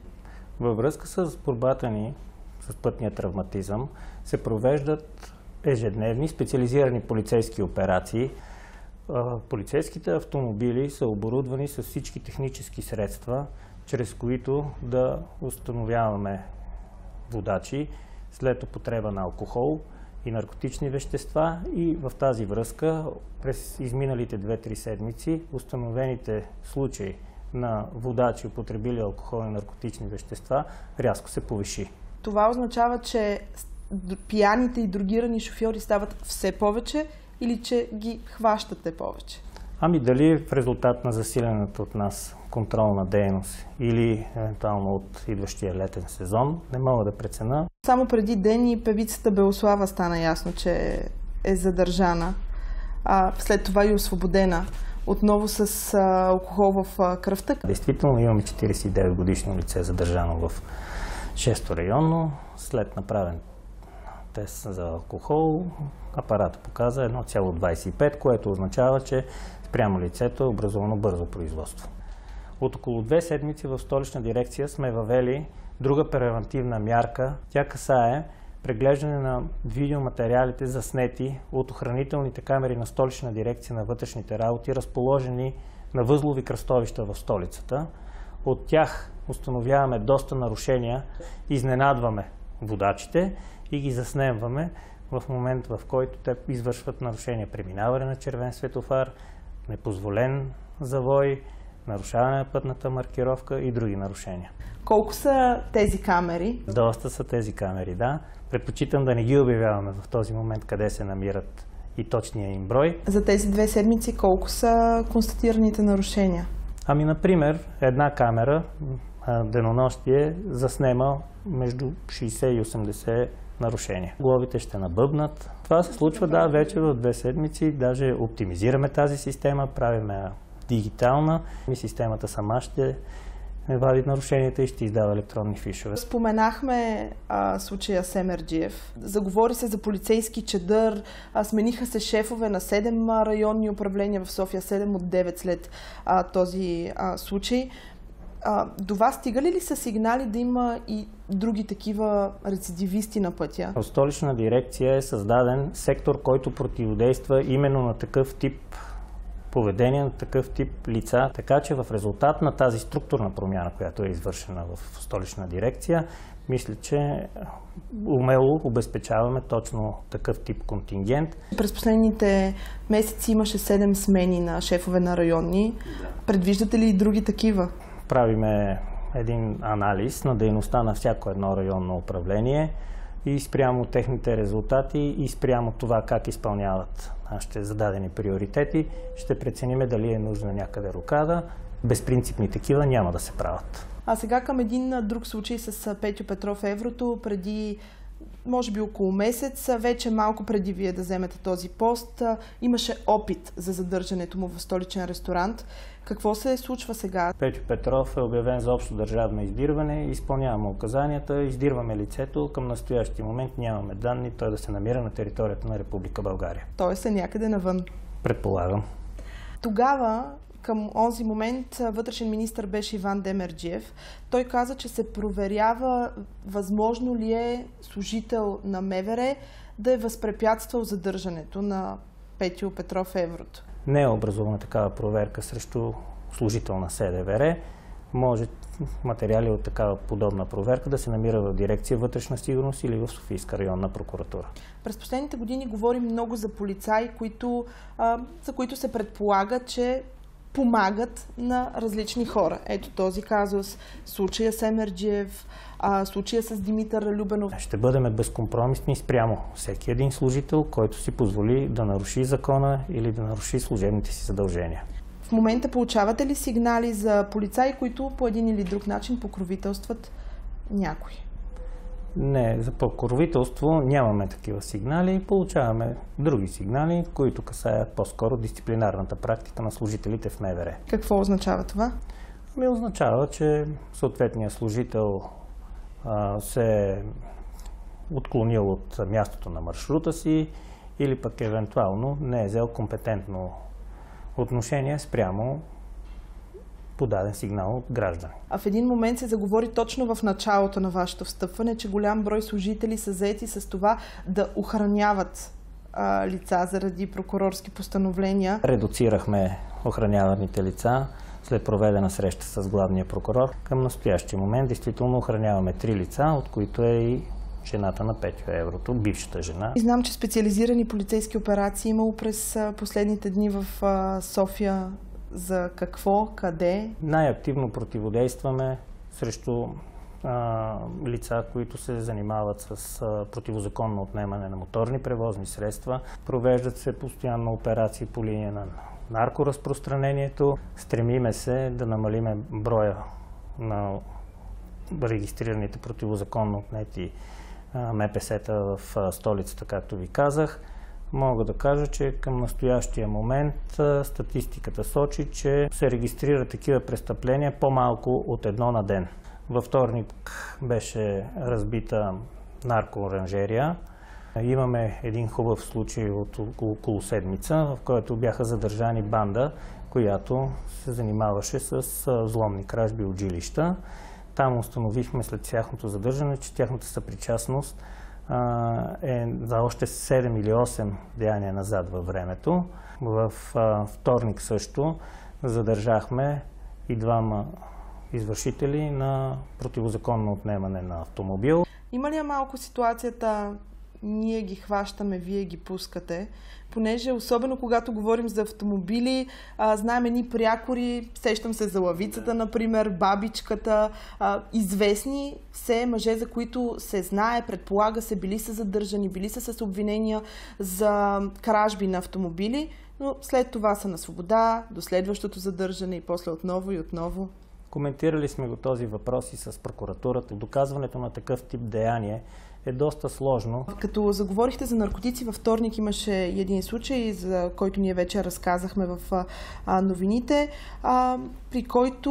Във връзка с борбата ни с пътния травматизъм се провеждат ежедневни специализирани полицейски операции. Полицейските автомобили са оборудвани с всички технически средства, чрез които да установяваме водачи след употреба на алкохол и наркотични вещества и в тази връзка през изминалите 2-3 седмици установените случаи на водачи, употребили алкохол и наркотични вещества, рязко се повиши. Това означава, че пияните и другирани шофьори стават все повече или че ги хващате повече? Ами дали в резултат на засилената от нас контролна дейност или евентуално от идващия летен сезон, не мога да прецена. Само преди ден и певицата Белослава стана ясно, че е задържана, а след това и освободена отново с а, алкохол в а, кръвта. Действително имаме 49 годишно лице задържано в 6-то районно. След направен тест за алкохол, апарата показа 1,25, което означава, че спрямо лицето е образовано бързо производство. От около две седмици в столична дирекция сме въвели друга превентивна мярка. Тя касае преглеждане на видеоматериалите заснети от охранителните камери на столична дирекция на вътрешните работи, разположени на възлови кръстовища в столицата. От тях установяваме доста нарушения, изненадваме водачите и ги заснемваме в момент, в който те извършват нарушения. Преминаване на червен светофар, непозволен завой, нарушаване на пътната маркировка и други нарушения. Колко са тези камери? Доста са тези камери, да. Предпочитам да не ги обявяваме в този момент къде се намират и точния им брой. За тези две седмици колко са констатираните нарушения? Ами, например, една камера денонощие заснема между 60 и 80 нарушения. Глобите ще набъбнат. Това се случва, да, вече в две седмици. Даже оптимизираме тази система, правиме дигитална и системата сама ще вади нарушенията и ще издава електронни фишове. Споменахме а, случая Семерджиев. Заговори се за полицейски чедър. А, смениха се шефове на 7 районни управления в София, 7 от 9 след а, този а, случай. А, до вас стигали ли са сигнали да има и други такива рецидивисти на пътя? В столична дирекция е създаден сектор, който противодейства именно на такъв тип поведение на такъв тип лица. Така че в резултат на тази структурна промяна, която е извършена в столична дирекция, мисля, че умело обезпечаваме точно такъв тип контингент. През последните месеци имаше 7 смени на шефове на районни. Предвиждате ли и други такива? Правиме един анализ на дейността на всяко едно районно управление и спрямо техните резултати и спрямо това как изпълняват нашите зададени приоритети, ще прецениме дали е нужна някъде рокада. Безпринципни такива няма да се правят. А сега към един друг случай с Петю Петров Еврото. Преди може би около месец, вече малко преди вие да вземете този пост, имаше опит за задържането му в столичен ресторант. Какво се случва сега? Петю Петров е обявен за общо държавно издирване, изпълняваме указанията, издирваме лицето. Към настоящия момент нямаме данни той да се намира на територията на Република България. Тоест е някъде навън. Предполагам. Тогава към онзи момент вътрешен министр беше Иван Демерджиев. Той каза, че се проверява възможно ли е служител на МВР да е възпрепятствал задържането на Петио Петров Еврото. Не е образувана такава проверка срещу служител на СДВР. Може материали от такава подобна проверка да се намира в дирекция вътрешна сигурност или в Софийска районна прокуратура. През последните години говорим много за полицаи, които, а, за които се предполага, че помагат на различни хора. Ето този казус, случая с Емерджиев, а, случая с Димитър Любенов. Ще бъдем безкомпромисни спрямо всеки един служител, който си позволи да наруши закона или да наруши служебните си задължения. В момента получавате ли сигнали за полицаи, които по един или друг начин покровителстват някой? Не, за покровителство нямаме такива сигнали. Получаваме други сигнали, които касаят по-скоро дисциплинарната практика на служителите в МВР. Какво означава това? Ми означава, че съответният служител се е отклонил от мястото на маршрута си или пък евентуално не е взел компетентно отношение спрямо подаден сигнал от граждани. А в един момент се заговори точно в началото на вашето встъпване, че голям брой служители са заети с това да охраняват а, лица заради прокурорски постановления. Редуцирахме охраняваните лица след проведена среща с главния прокурор. Към настоящия момент действително охраняваме три лица, от които е и жената на Петю Еврото, бившата жена. И знам, че специализирани полицейски операции имало през последните дни в София за какво, къде? Най-активно противодействаме срещу а, лица, които се занимават с а, противозаконно отнемане на моторни превозни средства. Провеждат се постоянно операции по линия на наркоразпространението. Стремиме се да намалиме броя на регистрираните противозаконно отнети МПС-та в столицата, както ви казах. Мога да кажа, че към настоящия момент статистиката сочи, че се регистрират такива престъпления по-малко от едно на ден. Във вторник беше разбита наркооранжерия. Имаме един хубав случай от около седмица, в който бяха задържани банда, която се занимаваше с взломни кражби от жилища. Там установихме след тяхното задържане, че тяхната съпричастност е за още 7 или 8 деяния назад във времето. В вторник също задържахме и двама извършители на противозаконно отнемане на автомобил. Има ли е малко ситуацията ние ги хващаме, вие ги пускате? Понеже, особено когато говорим за автомобили, а, знаем едни прякори, сещам се за лавицата, например, бабичката, а, известни все мъже, за които се знае, предполага се, били са задържани, били са с обвинения за кражби на автомобили, но след това са на свобода, до следващото задържане и после отново и отново. Коментирали сме го този въпрос и с прокуратурата. Доказването на такъв тип деяние е доста сложно. Като заговорихте за наркотици, във вторник имаше един случай, за който ние вече разказахме в новините, при който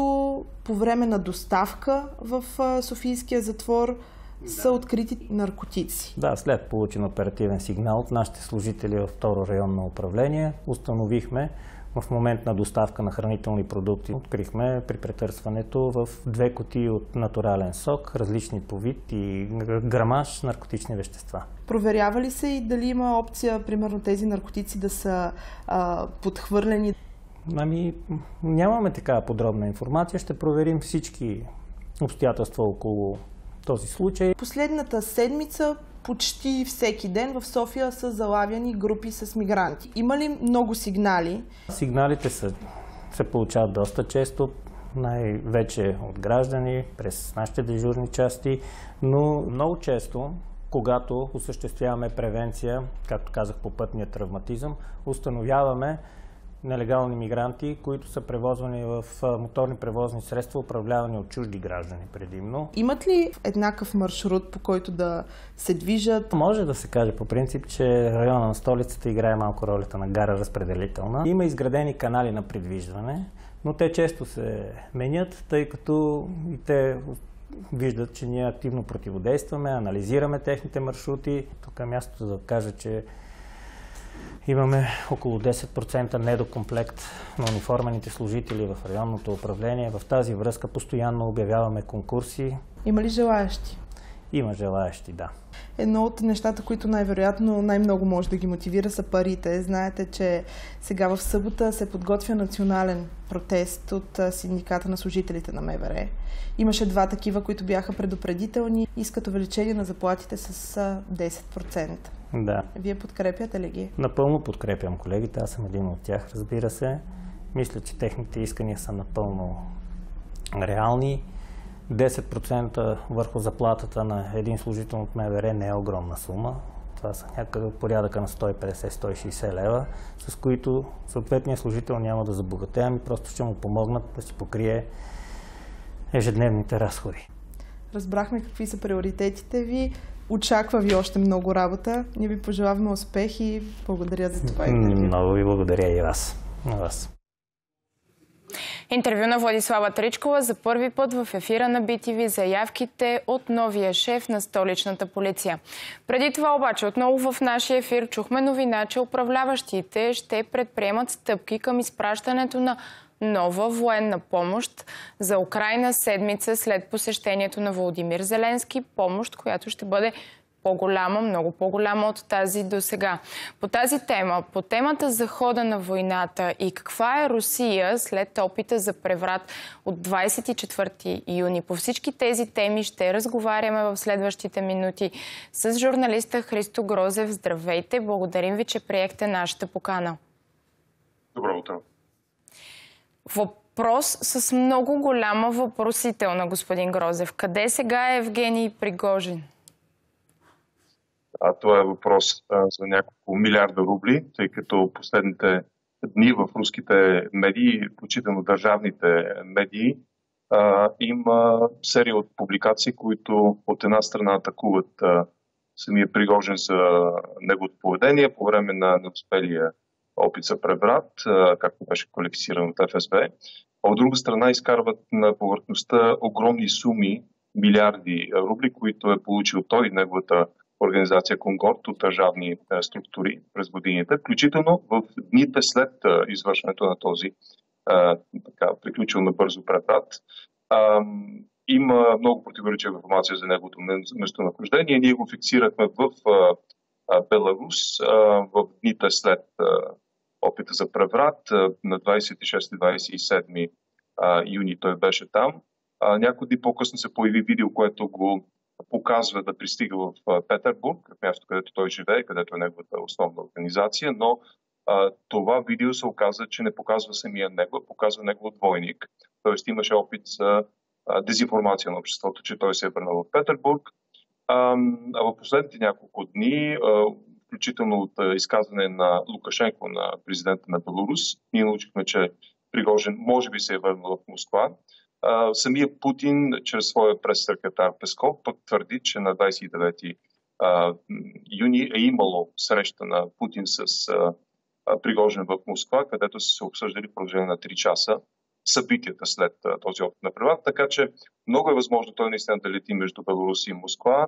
по време на доставка в Софийския затвор да. са открити наркотици. Да, след получен оперативен сигнал от нашите служители във второ районно управление, установихме в момент на доставка на хранителни продукти. Открихме при претърсването в две коти от натурален сок, различни по вид и грамаж наркотични вещества. Проверява ли се и дали има опция, примерно, тези наркотици да са а, подхвърлени? Ами, нямаме такава подробна информация. Ще проверим всички обстоятелства около този случай. Последната седмица почти всеки ден в София са залавяни групи с мигранти. Има ли много сигнали? Сигналите са, се получават доста често, най-вече от граждани, през нашите дежурни части, но много често, когато осъществяваме превенция, както казах по пътния травматизъм, установяваме нелегални мигранти, които са превозвани в моторни превозни средства, управлявани от чужди граждани предимно. Имат ли еднакъв маршрут, по който да се движат? Може да се каже по принцип, че района на столицата играе малко ролята на гара разпределителна. Има изградени канали на придвижване, но те често се менят, тъй като и те виждат, че ние активно противодействаме, анализираме техните маршрути. Тук е мястото да кажа, че Имаме около 10% недокомплект на униформените служители в районното управление. В тази връзка постоянно обявяваме конкурси. Има ли желаящи? Има желаящи, да. Едно от нещата, които най-вероятно най-много може да ги мотивира са парите. Знаете, че сега в събота се подготвя национален протест от синдиката на служителите на МВР. Имаше два такива, които бяха предупредителни. Искат увеличение на заплатите с 10%. Да. Вие подкрепяте ли ги? Напълно подкрепям колегите. Аз съм един от тях, разбира се. Мисля, че техните искания са напълно реални. 10% върху заплатата на един служител от МВР не е огромна сума. Това са някакъв порядъка на 150-160 лева, с които съответният служител няма да забогате, ами просто ще му помогнат да си покрие ежедневните разходи. Разбрахме какви са приоритетите ви. Очаква ви още много работа. Ние ви пожелаваме успех и благодаря за това. Много ви благодаря и вас. На вас. Интервю на Владислава Тричкова за първи път в ефира на BTV заявките от новия шеф на столичната полиция. Преди това обаче отново в нашия ефир чухме новина, че управляващите ще предприемат стъпки към изпращането на нова военна помощ за Украина седмица след посещението на Володимир Зеленски. Помощ, която ще бъде по-голяма, много по-голяма от тази до сега. По тази тема, по темата за хода на войната и каква е Русия след опита за преврат от 24 юни. По всички тези теми ще разговаряме в следващите минути с журналиста Христо Грозев. Здравейте! Благодарим ви, че приехте нашата покана. Добро утро! Въпрос с много голяма въпросителна, господин Грозев. Къде сега е Евгений Пригожин? А, това е въпрос а, за няколко милиарда рубли, тъй като последните дни в руските медии, включително държавните медии, а, има серия от публикации, които от една страна атакуват а, самия Пригожин за неговото поведение по време на неуспелия опит за преврат, както беше квалифициран от ФСБ. А от друга страна изкарват на повърхността огромни суми, милиарди рубли, които е получил той и неговата организация Конгорд от държавни структури през годините, включително в дните след извършването на този така, приключил на бързо преврат. Има много противоречива информация за неговото местонахождение. Ние го фиксирахме в Беларус в дните след опита за преврат. На 26-27 юни той беше там. Някои дни по-късно се появи видео, което го показва да пристига в Петербург, място, където той живее, където е неговата основна организация, но а, това видео се оказа, че не показва самия него, а показва негов двойник. Тоест имаше опит за а, дезинформация на обществото, че той се е върнал в Петербург. А, а в последните няколко дни, а, включително от изказване на Лукашенко, на президента на Беларус, ние научихме, че Пригожин може би се е върнал в Москва. А, самия Путин, чрез своя прес-секретар Песков, пък твърди, че на 29 а, юни е имало среща на Путин с а, Пригожин в Москва, където са се обсъждали в продължение на 3 часа събитията след този опит на преврат. Така че много е възможно той наистина да лети между Беларус и Москва.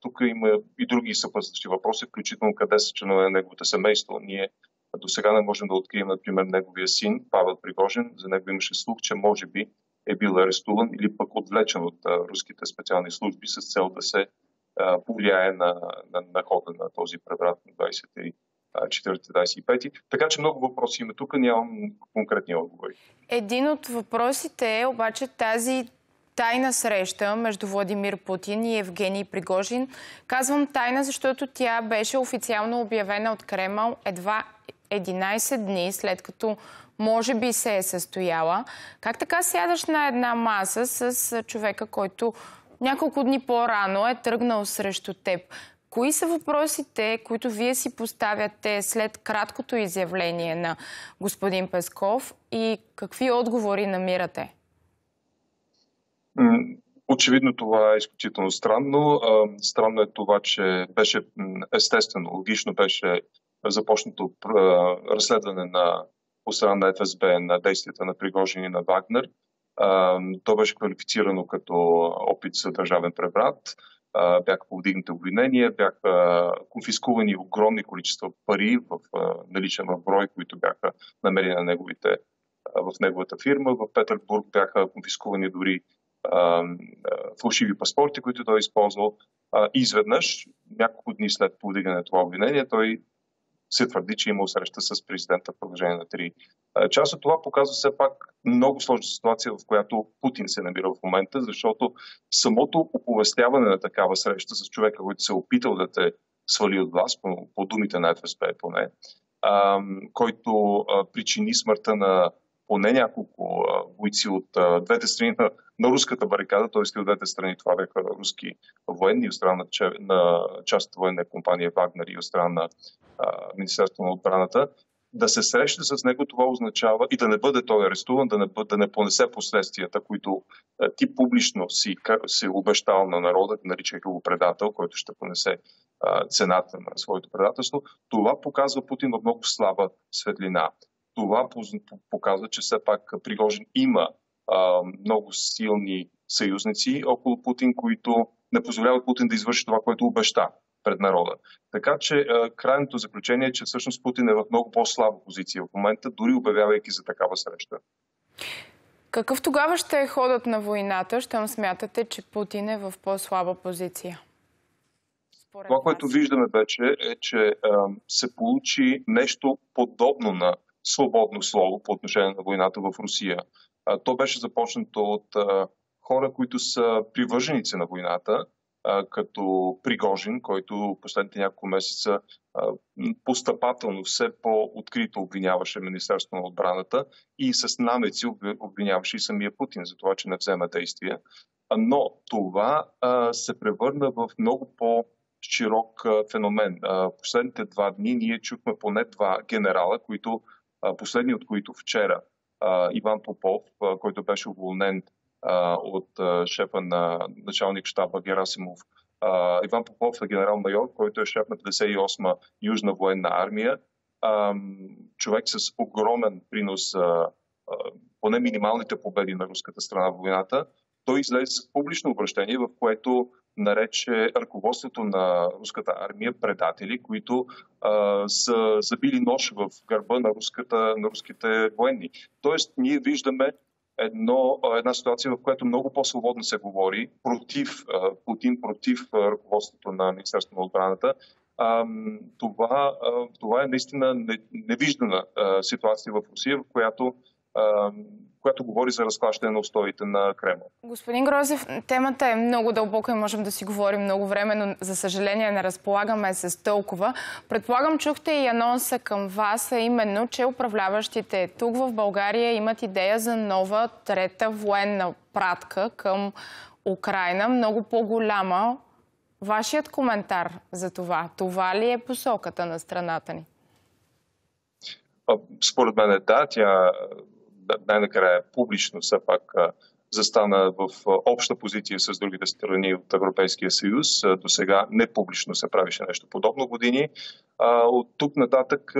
Тук има и други съпътстващи въпроси, включително къде са членове на неговото семейство. Ние до сега не можем да открием, например, неговия син, Павел Пригожин. За него имаше слух, че може би е бил арестуван или пък отвлечен от а, руските специални служби с цел да се повлияе на, на, на хода на този преврат на 24-25. Така че много въпроси има тук, нямам конкретни отговори. Един от въпросите е обаче тази тайна среща между Владимир Путин и Евгений Пригожин. Казвам тайна, защото тя беше официално обявена от Кремъл едва 11 дни след като може би се е състояла. Как така сядаш на една маса с човека, който няколко дни по-рано е тръгнал срещу теб? Кои са въпросите, които вие си поставяте след краткото изявление на господин Песков и какви отговори намирате? Очевидно това е изключително странно. Странно е това, че беше естествено, логично беше започнато разследване на страна на ФСБ на действията на Пригожин и на Вагнер. То беше квалифицирано като опит за държавен преврат. Бяха повдигнати обвинения, бяха конфискувани огромни количества пари в наличен брой, които бяха намерени на неговите, в неговата фирма. В Петербург бяха конфискувани дори фалшиви паспорти, които той е използвал. Изведнъж, няколко дни след повдигане на това обвинение, той се твърди, че е имал среща с президента в продължение на три част от това показва все пак много сложна ситуация, в която Путин се намира в момента, защото самото оповестяване на такава среща с човека, който се е опитал да те свали от власт, по, по думите на ФСБ поне, който причини смъртта на поне няколко бойци от а, двете страни на, на руската барикада, т.е. от двете страни това бяха руски военни, от страна на, част от военна компания Вагнер и от страна на Министерството на отбраната, да се срещне с него, това означава и да не бъде той арестуван, да не, да не понесе последствията, които а, ти публично си, си обещал на народа, наричайки го предател, който ще понесе а, цената на своето предателство. Това показва Путин в много слаба светлина това показва, че все пак Пригожин има а, много силни съюзници около Путин, които не позволяват Путин да извърши това, което обеща пред народа. Така че а, крайното заключение е, че всъщност Путин е в много по-слаба позиция в момента, дори обявявайки за такава среща. Какъв тогава ще е ходът на войната, щом смятате, че Путин е в по-слаба позиция? Според това, което виждаме вече е, че а, се получи нещо подобно на свободно слово по отношение на войната в Русия. То беше започнато от хора, които са привърженици на войната, като Пригожин, който последните няколко месеца постъпателно все по-открито обвиняваше Министерството на отбраната и с намеци обвиняваше и самия Путин за това, че не взема действия. Но това се превърна в много по- широк феномен. Последните два дни ние чухме поне два генерала, които последни от които вчера Иван Попов, който беше уволнен от шефа на началник щаба Герасимов. Иван Попов е генерал-майор, който е шеф на 58-ма Южна военна армия. Човек с огромен принос, поне минималните победи на руската страна в войната. Той излезе с публично обращение, в което нарече ръководството на руската армия предатели, които а, са забили нож в гърба на, руската, на руските военни. Тоест, ние виждаме едно, една ситуация, в която много по-свободно се говори против Путин, против ръководството на Министерството на отбраната. Това, това е наистина невиждана ситуация в Русия, в която която говори за разклащане на устоите на Кремъл. Господин Грозев, темата е много дълбока и можем да си говорим много време, но за съжаление не разполагаме с толкова. Предполагам, чухте и анонса към вас, а именно, че управляващите тук в България имат идея за нова трета военна пратка към Украина, много по-голяма. Вашият коментар за това, това ли е посоката на страната ни? Според мен е да, тя най-накрая публично все пак застана в обща позиция с другите страни от Европейския съюз. До сега не публично се правише нещо подобно години. От тук нататък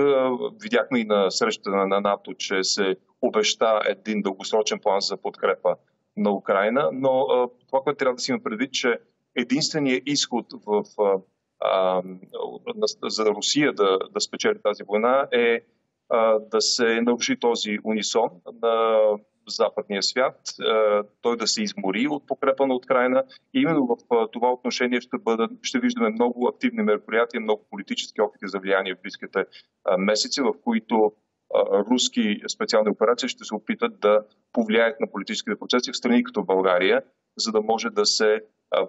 видяхме и на срещата на НАТО, че се обеща един дългосрочен план за подкрепа на Украина, но това, което трябва да си има предвид, че единственият изход в, за Русия да, да спечели тази война е да се наруши този унисон на западния свят, той да се измори от покрепа на Украина. И именно в това отношение ще, бъдат, ще виждаме много активни мероприятия, много политически опити за влияние в близките месеци, в които руски специални операции ще се опитат да повлияят на политическите процеси в страни като България, за да може да се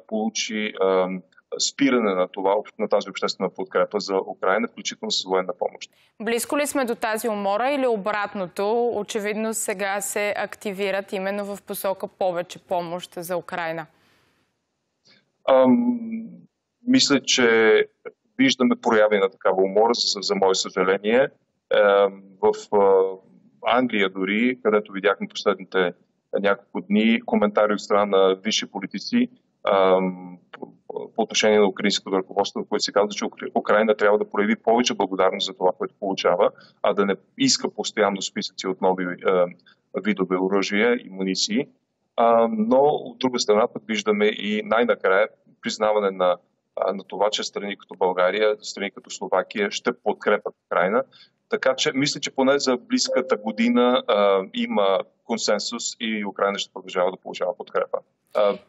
получи спиране на, това, на тази обществена подкрепа за Украина, включително с военна помощ. Близко ли сме до тази умора или обратното? Очевидно сега се активират именно в посока повече помощ за Украина. Ам, мисля, че виждаме прояви на такава умора, за, за мое съжаление. Ам, в Англия дори, където видяхме последните няколко дни коментари от страна на висши политици, по отношение на украинското ръководство, което се казва, че Украина трябва да прояви повече благодарност за това, което получава, а да не иска постоянно списъци от нови е, видове оръжия и муниции. Но от друга страна пък виждаме и най-накрая признаване на, на това, че страни като България, страни като Словакия ще подкрепят Украина. Така че мисля, че поне за близката година а, има консенсус и Украина ще продължава да получава подкрепа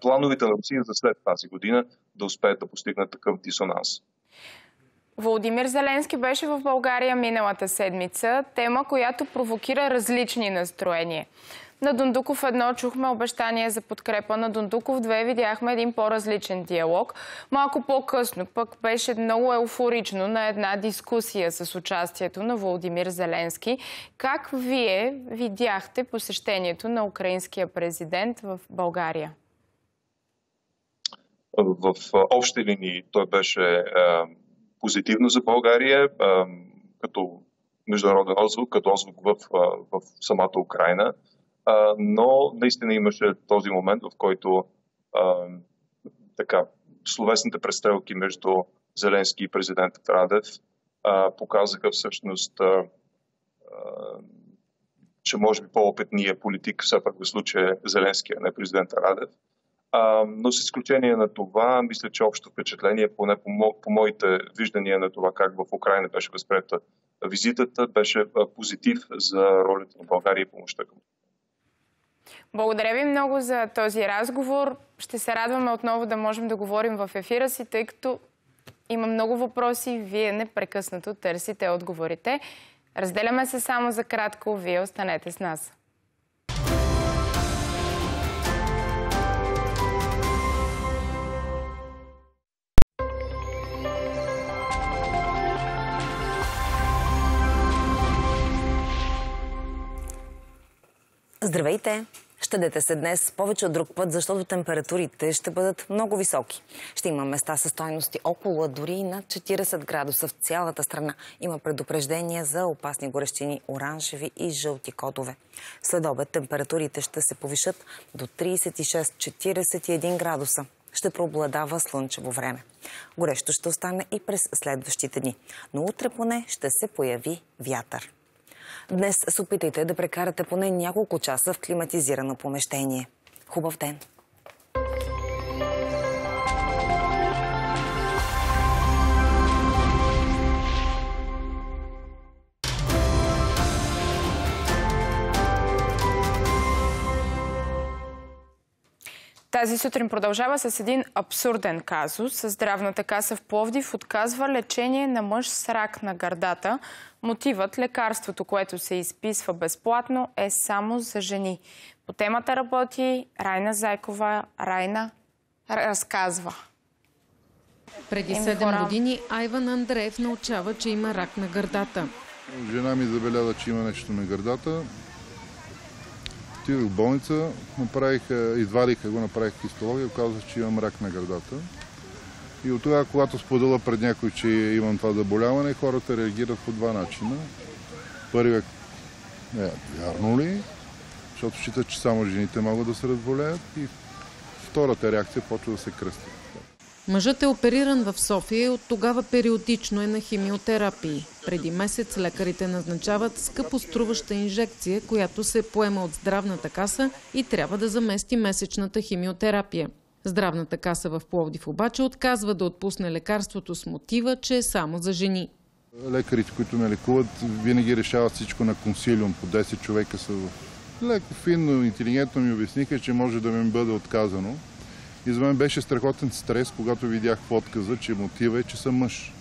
плановете на Русия за след тази година да успеят да постигнат такъв дисонанс. Володимир Зеленски беше в България миналата седмица, тема, която провокира различни настроения. На Дундуков едно чухме обещание за подкрепа, на Дундуков две видяхме един по-различен диалог. Малко по-късно пък беше много еуфорично на една дискусия с участието на Володимир Зеленски. Как вие видяхте посещението на украинския президент в България? В общи линии той беше позитивно за България, като международен отзвук, като отзвук в, в самата Украина. Но наистина имаше този момент, в който така, словесните престрелки между Зеленски и президентът Радев показаха всъщност, че може би по-опитният политик все пак в случая Зеленски, а не президента Радев – а, но с изключение на това, мисля, че общо впечатление, поне по, мо, по моите виждания на това как в Украина беше възпрета визитата, беше позитив за ролята на България и помощта към благодаря ви много за този разговор. Ще се радваме отново да можем да говорим в ефира си, тъй като има много въпроси. Вие непрекъснато търсите отговорите. Разделяме се само за кратко. Вие останете с нас. Здравейте! Щедете се днес повече от друг път, защото температурите ще бъдат много високи. Ще има места със стойности около дори над 40 градуса в цялата страна. Има предупреждения за опасни горещини, оранжеви и жълти кодове. След обед температурите ще се повишат до 36-41 градуса. Ще преобладава слънчево време. Горещо ще остане и през следващите дни. Но утре поне ще се появи вятър. Днес се опитайте да прекарате поне няколко часа в климатизирано помещение. Хубав ден! Тази сутрин продължава с един абсурден казус. Здравната каса в Пловдив отказва лечение на мъж с рак на гърдата. Мотивът лекарството, което се изписва безплатно, е само за жени. По темата работи Райна Зайкова. Райна разказва. Преди 7 години Айван Андреев научава, че има рак на гърдата. Жена ми забеляза, че има нещо на гърдата. Отидох в болница, направиха, извадиха го, направиха хистология, оказва че имам рак на гърдата. И от тогава, когато споделя пред някой, че имам това заболяване, хората реагират по два начина. Първият е, вярно ли? Защото считат, че само жените могат да се разболеят. И втората реакция почва да се кръсти. Мъжът е опериран в София и от тогава периодично е на химиотерапии. Преди месец лекарите назначават скъпо струваща инжекция, която се поема от здравната каса и трябва да замести месечната химиотерапия. Здравната каса в Пловдив обаче отказва да отпусне лекарството с мотива, че е само за жени. Лекарите, които ме лекуват, винаги решават всичко на консилиум. По 10 човека са. Леко, финно, интелигентно ми обясниха, че може да ми бъде отказано. И за мен беше страхотен стрес, когато видях в отказа, че мотива е, че съм мъж.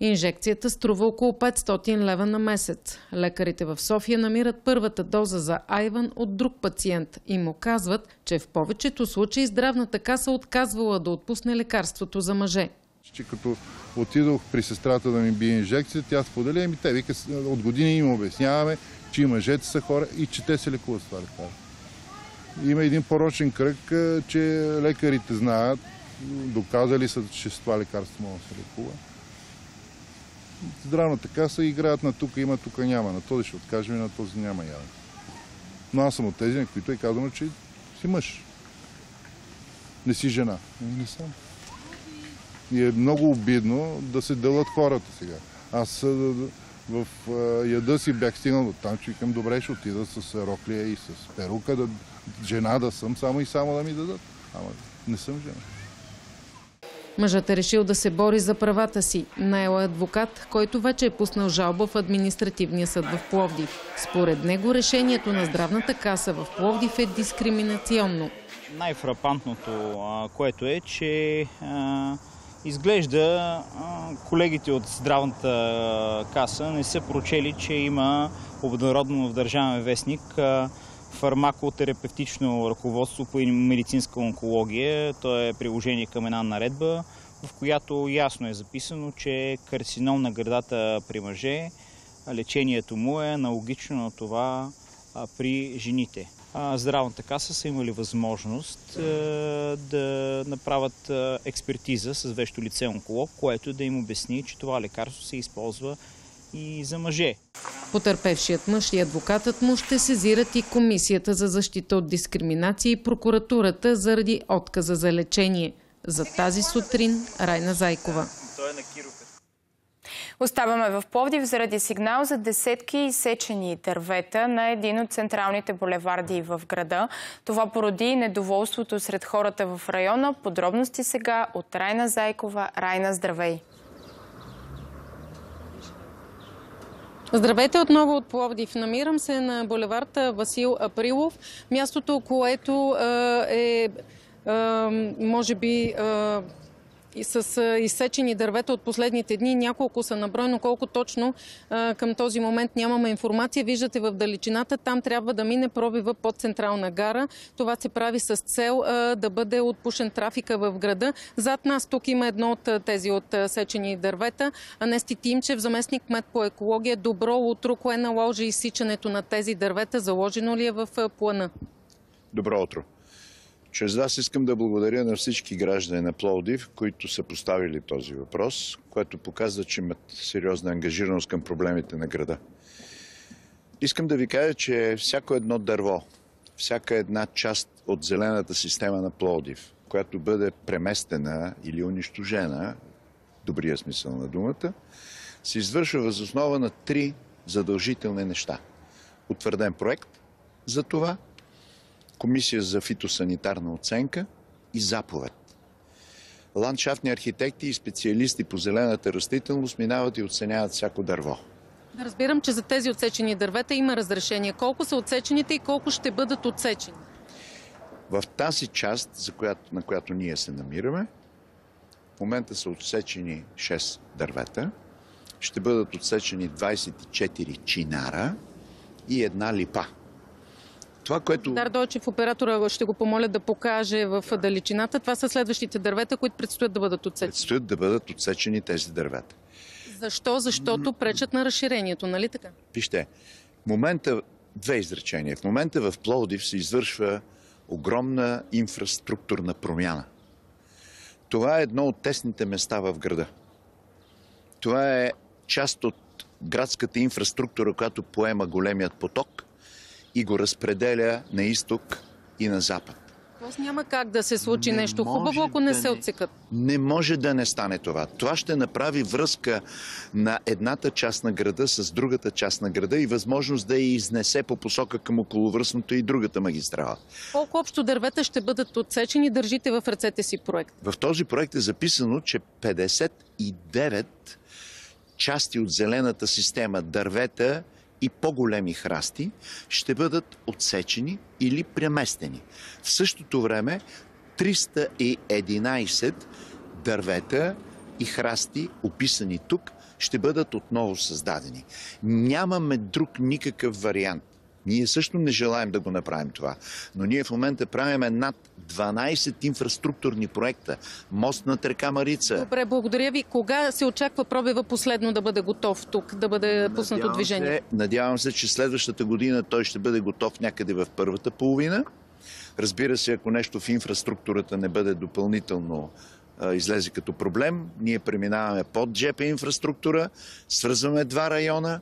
Инжекцията струва около 500 лева на месец. Лекарите в София намират първата доза за Айван от друг пациент и му казват, че в повечето случаи здравната каса отказвала да отпусне лекарството за мъже. Че като отидох при сестрата да ми бие инжекция, тя споделя, ми те вика, от години им обясняваме, че и мъжете са хора и че те се лекуват с това лекарство. Има един порочен кръг, че лекарите знаят, доказали са, че с това лекарство може да се лекува. Здравната каса играят на тук има, тук няма. На този ще откажем и на този няма явен. Но аз съм от тези, на които е казано, че си мъж. Не си жена. Не съм. И е много обидно да се делят хората сега. Аз в яда си бях стигнал до там, че викам, добре, ще отида с роклия и с перука, да, жена да съм, само и само да ми дадат. Ама не съм жена. Мъжът е решил да се бори за правата си. Наел е адвокат, който вече е пуснал жалба в административния съд в Пловдив. Според него решението на здравната каса в Пловдив е дискриминационно. Най-фрапантното, което е, че изглежда колегите от здравната каса не са прочели, че има обнародно в Държавен вестник фармакотерапевтично ръководство по медицинска онкология. То е приложение към една наредба, в която ясно е записано, че карцином на гърдата при мъже, лечението му е аналогично на това при жените. Здравната каса са имали възможност да направят експертиза с вещо лице онколог, което да им обясни, че това лекарство се използва и за мъже. Потърпевшият мъж и адвокатът му ще сезират и Комисията за защита от дискриминация и прокуратурата заради отказа за лечение. За тази сутрин Райна Зайкова. Оставаме в Пловдив заради сигнал за десетки изсечени дървета на един от централните булеварди в града. Това породи недоволството сред хората в района. Подробности сега от Райна Зайкова. Райна, здравей! Здравейте отново от Пловдив. Намирам се на булеварта Васил Априлов, мястото, което е може би с изсечени дървета от последните дни. Няколко са наброй, но колко точно към този момент нямаме информация. Виждате в далечината, там трябва да мине пробива под Централна гара. Това се прави с цел да бъде отпушен трафика в града. Зад нас тук има едно от тези отсечени дървета. Анести Тимчев, заместник кмет по екология. Добро утро. Кое наложи изсичането на тези дървета? Заложено ли е в плана? Добро утро. Чрез вас искам да благодаря на всички граждани на Пловдив, които са поставили този въпрос, което показва, че имат сериозна ангажираност към проблемите на града. Искам да ви кажа, че всяко едно дърво, всяка една част от зелената система на Пловдив, която бъде преместена или унищожена, добрия смисъл на думата, се извършва възоснова на три задължителни неща. Утвърден проект за това – комисия за фитосанитарна оценка и заповед. Ландшафтни архитекти и специалисти по зелената растителност минават и оценяват всяко дърво. Разбирам, че за тези отсечени дървета има разрешение. Колко са отсечените и колко ще бъдат отсечени? В тази част, за която, на която ние се намираме, в момента са отсечени 6 дървета, ще бъдат отсечени 24 чинара и една липа. Това, което... Дар Дойчев, оператора, ще го помоля да покаже в далечината. Това са следващите дървета, които предстоят да бъдат отсечени. Предстоят да бъдат отсечени тези дървета. Защо? Защото пречат на разширението, нали така? Вижте, в момента, две изречения. В момента в Пловдив се извършва огромна инфраструктурна промяна. Това е едно от тесните места в града. Това е част от градската инфраструктура, която поема големият поток и го разпределя на изток и на запад. Тоест няма как да се случи нещо хубаво, ако не да се не- отсекат. Не може да не стане това. Това ще направи връзка на едната част на града с другата част на града и възможност да я изнесе по посока към околовръстното и другата магистрала. Колко общо дървета ще бъдат отсечени, държите в ръцете си проект? В този проект е записано, че 59 части от зелената система, дървета и по-големи храсти ще бъдат отсечени или преместени. В същото време 311 дървета и храсти, описани тук, ще бъдат отново създадени. Нямаме друг никакъв вариант. Ние също не желаем да го направим това. Но ние в момента правиме над 12 инфраструктурни проекта. Мост над река Марица. Добре, благодаря ви. Кога се очаква пробива последно да бъде готов тук, да бъде пуснато движение? Се, надявам се, че следващата година той ще бъде готов някъде в първата половина. Разбира се, ако нещо в инфраструктурата не бъде допълнително а, излезе като проблем, ние преминаваме под ЖП инфраструктура, свързваме два района,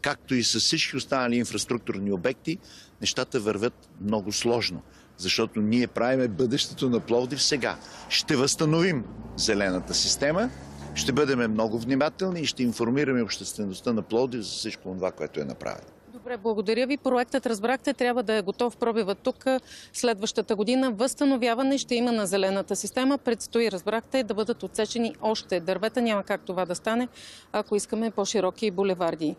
както и с всички останали инфраструктурни обекти, нещата вървят много сложно. Защото ние правиме бъдещето на Пловдив сега. Ще възстановим зелената система, ще бъдем много внимателни и ще информираме обществеността на Пловдив за всичко това, което е направено. Добре, благодаря ви. Проектът, разбрахте, трябва да е готов пробива тук следващата година. Възстановяване ще има на зелената система. Предстои, разбрахте, да бъдат отсечени още дървета. Няма как това да стане, ако искаме по-широки булеварди.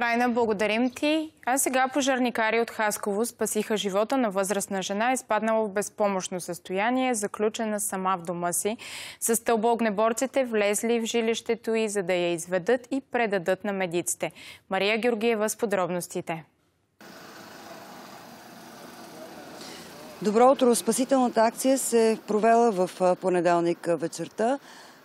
Райна, благодарим ти. А сега пожарникари от Хасково спасиха живота на възрастна жена, изпаднала в безпомощно състояние, заключена сама в дома си. С стълбоогнеборците влезли в жилището и за да я изведат и предадат на медиците. Мария Георгиева с подробностите. Добро утро! Спасителната акция се провела в понеделник вечерта.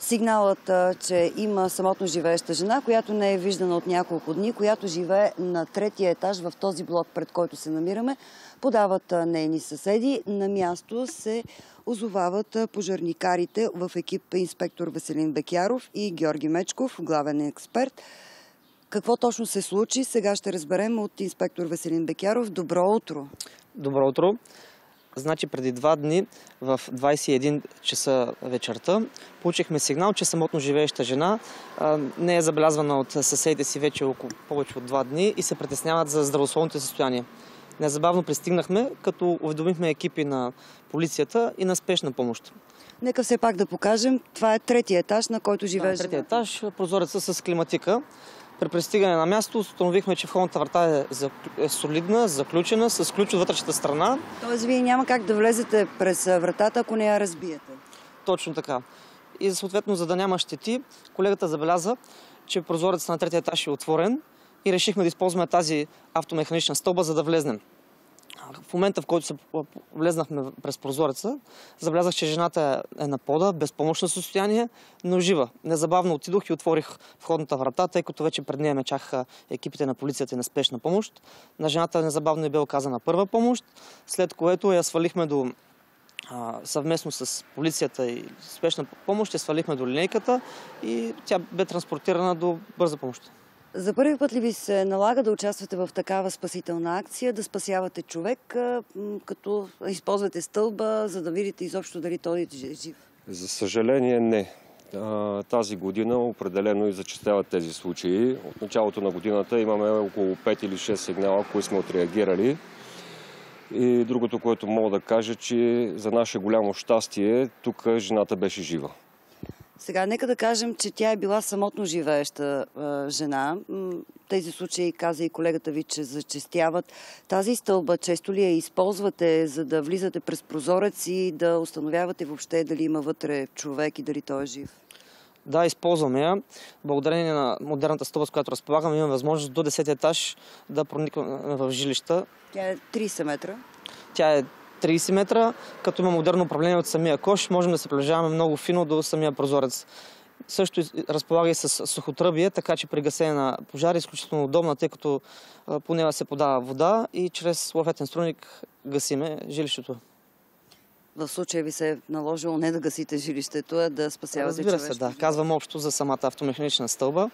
Сигналът, че има самотно живееща жена, която не е виждана от няколко дни, която живее на третия етаж в този блок, пред който се намираме, подават нейни съседи. На място се озовават пожарникарите в екип инспектор Веселин Бекяров и Георги Мечков, главен експерт. Какво точно се случи, сега ще разберем от инспектор Веселин Бекяров. Добро утро! Добро утро! Значи преди два дни в 21 часа вечерта получихме сигнал, че самотно живееща жена а, не е забелязвана от съседите си вече около повече от два дни и се притесняват за здравословното състояние. Незабавно пристигнахме, като уведомихме екипи на полицията и на спешна помощ. Нека все пак да покажем. Това е третия етаж, на който живее Да, третия етаж, прозореца с климатика. При пристигане на място установихме, че входната врата е, за- е солидна, заключена, с ключ от вътрешната страна. Тоест, вие няма как да влезете през вратата, ако не я разбиете. Точно така. И съответно, за да няма щети, колегата забеляза, че прозорецът на третия етаж е отворен и решихме да използваме тази автомеханична стълба, за да влезнем. В момента, в който се влезнахме през прозореца, забелязах, че жената е на пода, безпомощно състояние, но жива. Незабавно отидох и отворих входната врата, тъй като вече пред нея ме чакаха екипите на полицията и на спешна помощ. На жената незабавно е бе оказана първа помощ, след което я свалихме до съвместно с полицията и спешна помощ, я свалихме до линейката и тя бе транспортирана до бърза помощ. За първи път ли ви се налага да участвате в такава спасителна акция, да спасявате човек, като използвате стълба, за да видите изобщо дали той е жи- жив? За съжаление не. Тази година определено и зачастяват тези случаи. От началото на годината имаме около 5 или 6 сигнала, които сме отреагирали. И другото, което мога да кажа, че за наше голямо щастие, тук жената беше жива. Сега, нека да кажем, че тя е била самотно живееща а, жена. Тези случаи, каза и колегата ви, че зачестяват. Тази стълба често ли я използвате, за да влизате през прозорец и да установявате въобще дали има вътре човек и дали той е жив? Да, използваме я. Благодарение на модерната стълба, с която разполагаме, имаме възможност до 10 етаж да проникваме в жилища. Тя е 30 метра. Тя е 30 метра, като има модерно управление от самия кош, можем да се приближаваме много фино до самия прозорец. Също разполага и с сухотръбие, така че при гасене на пожари е изключително удобна, тъй като по нея се подава вода и чрез лафетен струник гасиме жилището. В случая ви се е наложило не да гасите жилището, а да спасявате Разбира се, да. Казвам общо за самата автомеханична стълба,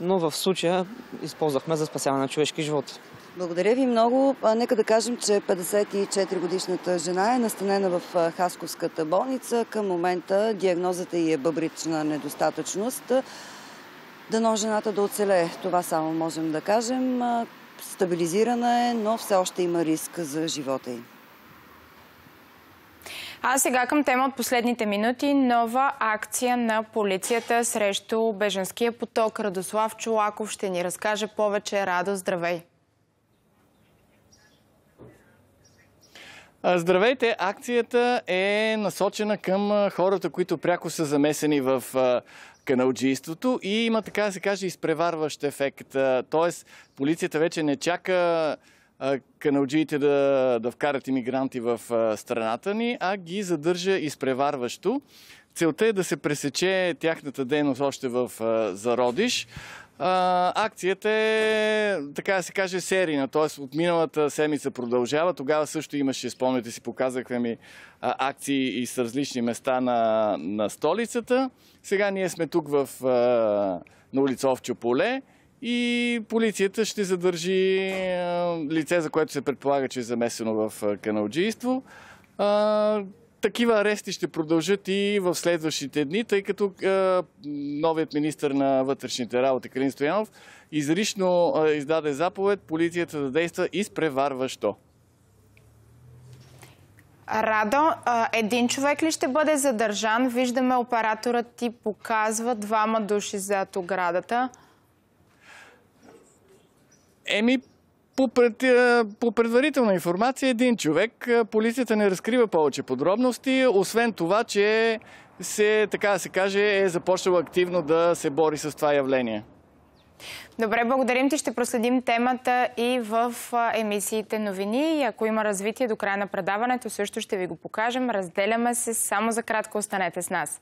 но в случая използвахме за спасяване на човешки живот. Благодаря ви много. Нека да кажем, че 54 годишната жена е настанена в Хасковската болница. Към момента диагнозата й е бъбрична недостатъчност. Дано жената да оцелее. Това само можем да кажем. Стабилизирана е, но все още има риск за живота й. А сега към тема от последните минути. Нова акция на полицията срещу беженския поток. Радослав Чулаков ще ни разкаже повече. Радо, здравей! Здравейте! Акцията е насочена към хората, които пряко са замесени в каналджийството и има, така да се каже, изпреварващ ефект. Тоест, полицията вече не чака каналджиите да, да вкарат иммигранти в страната ни, а ги задържа изпреварващо. Целта е да се пресече тяхната дейност още в зародиш. Акцията е, така да се каже, серийна, т.е. от миналата седмица продължава. Тогава също имаше, спомняте си, показахме ми акции и с различни места на, на столицата. Сега ние сме тук в, на улица Овчо поле и полицията ще задържи лице, за което се предполага, че е замесено в каналджийство. Такива арести ще продължат и в следващите дни, тъй като новият министр на вътрешните работи Калин Стоянов изрично издаде заповед полицията да действа изпреварващо. Радо, един човек ли ще бъде задържан? Виждаме операторът ти показва двама души зад оградата. Еми, по, пред, е, по предварителна информация един човек. Е, полицията не разкрива повече подробности, освен това, че се, така да се каже, е започнал активно да се бори с това явление. Добре, благодарим ти. Ще проследим темата и в емисиите новини. И ако има развитие до края на предаването, също ще ви го покажем. Разделяме се. Само за кратко останете с нас.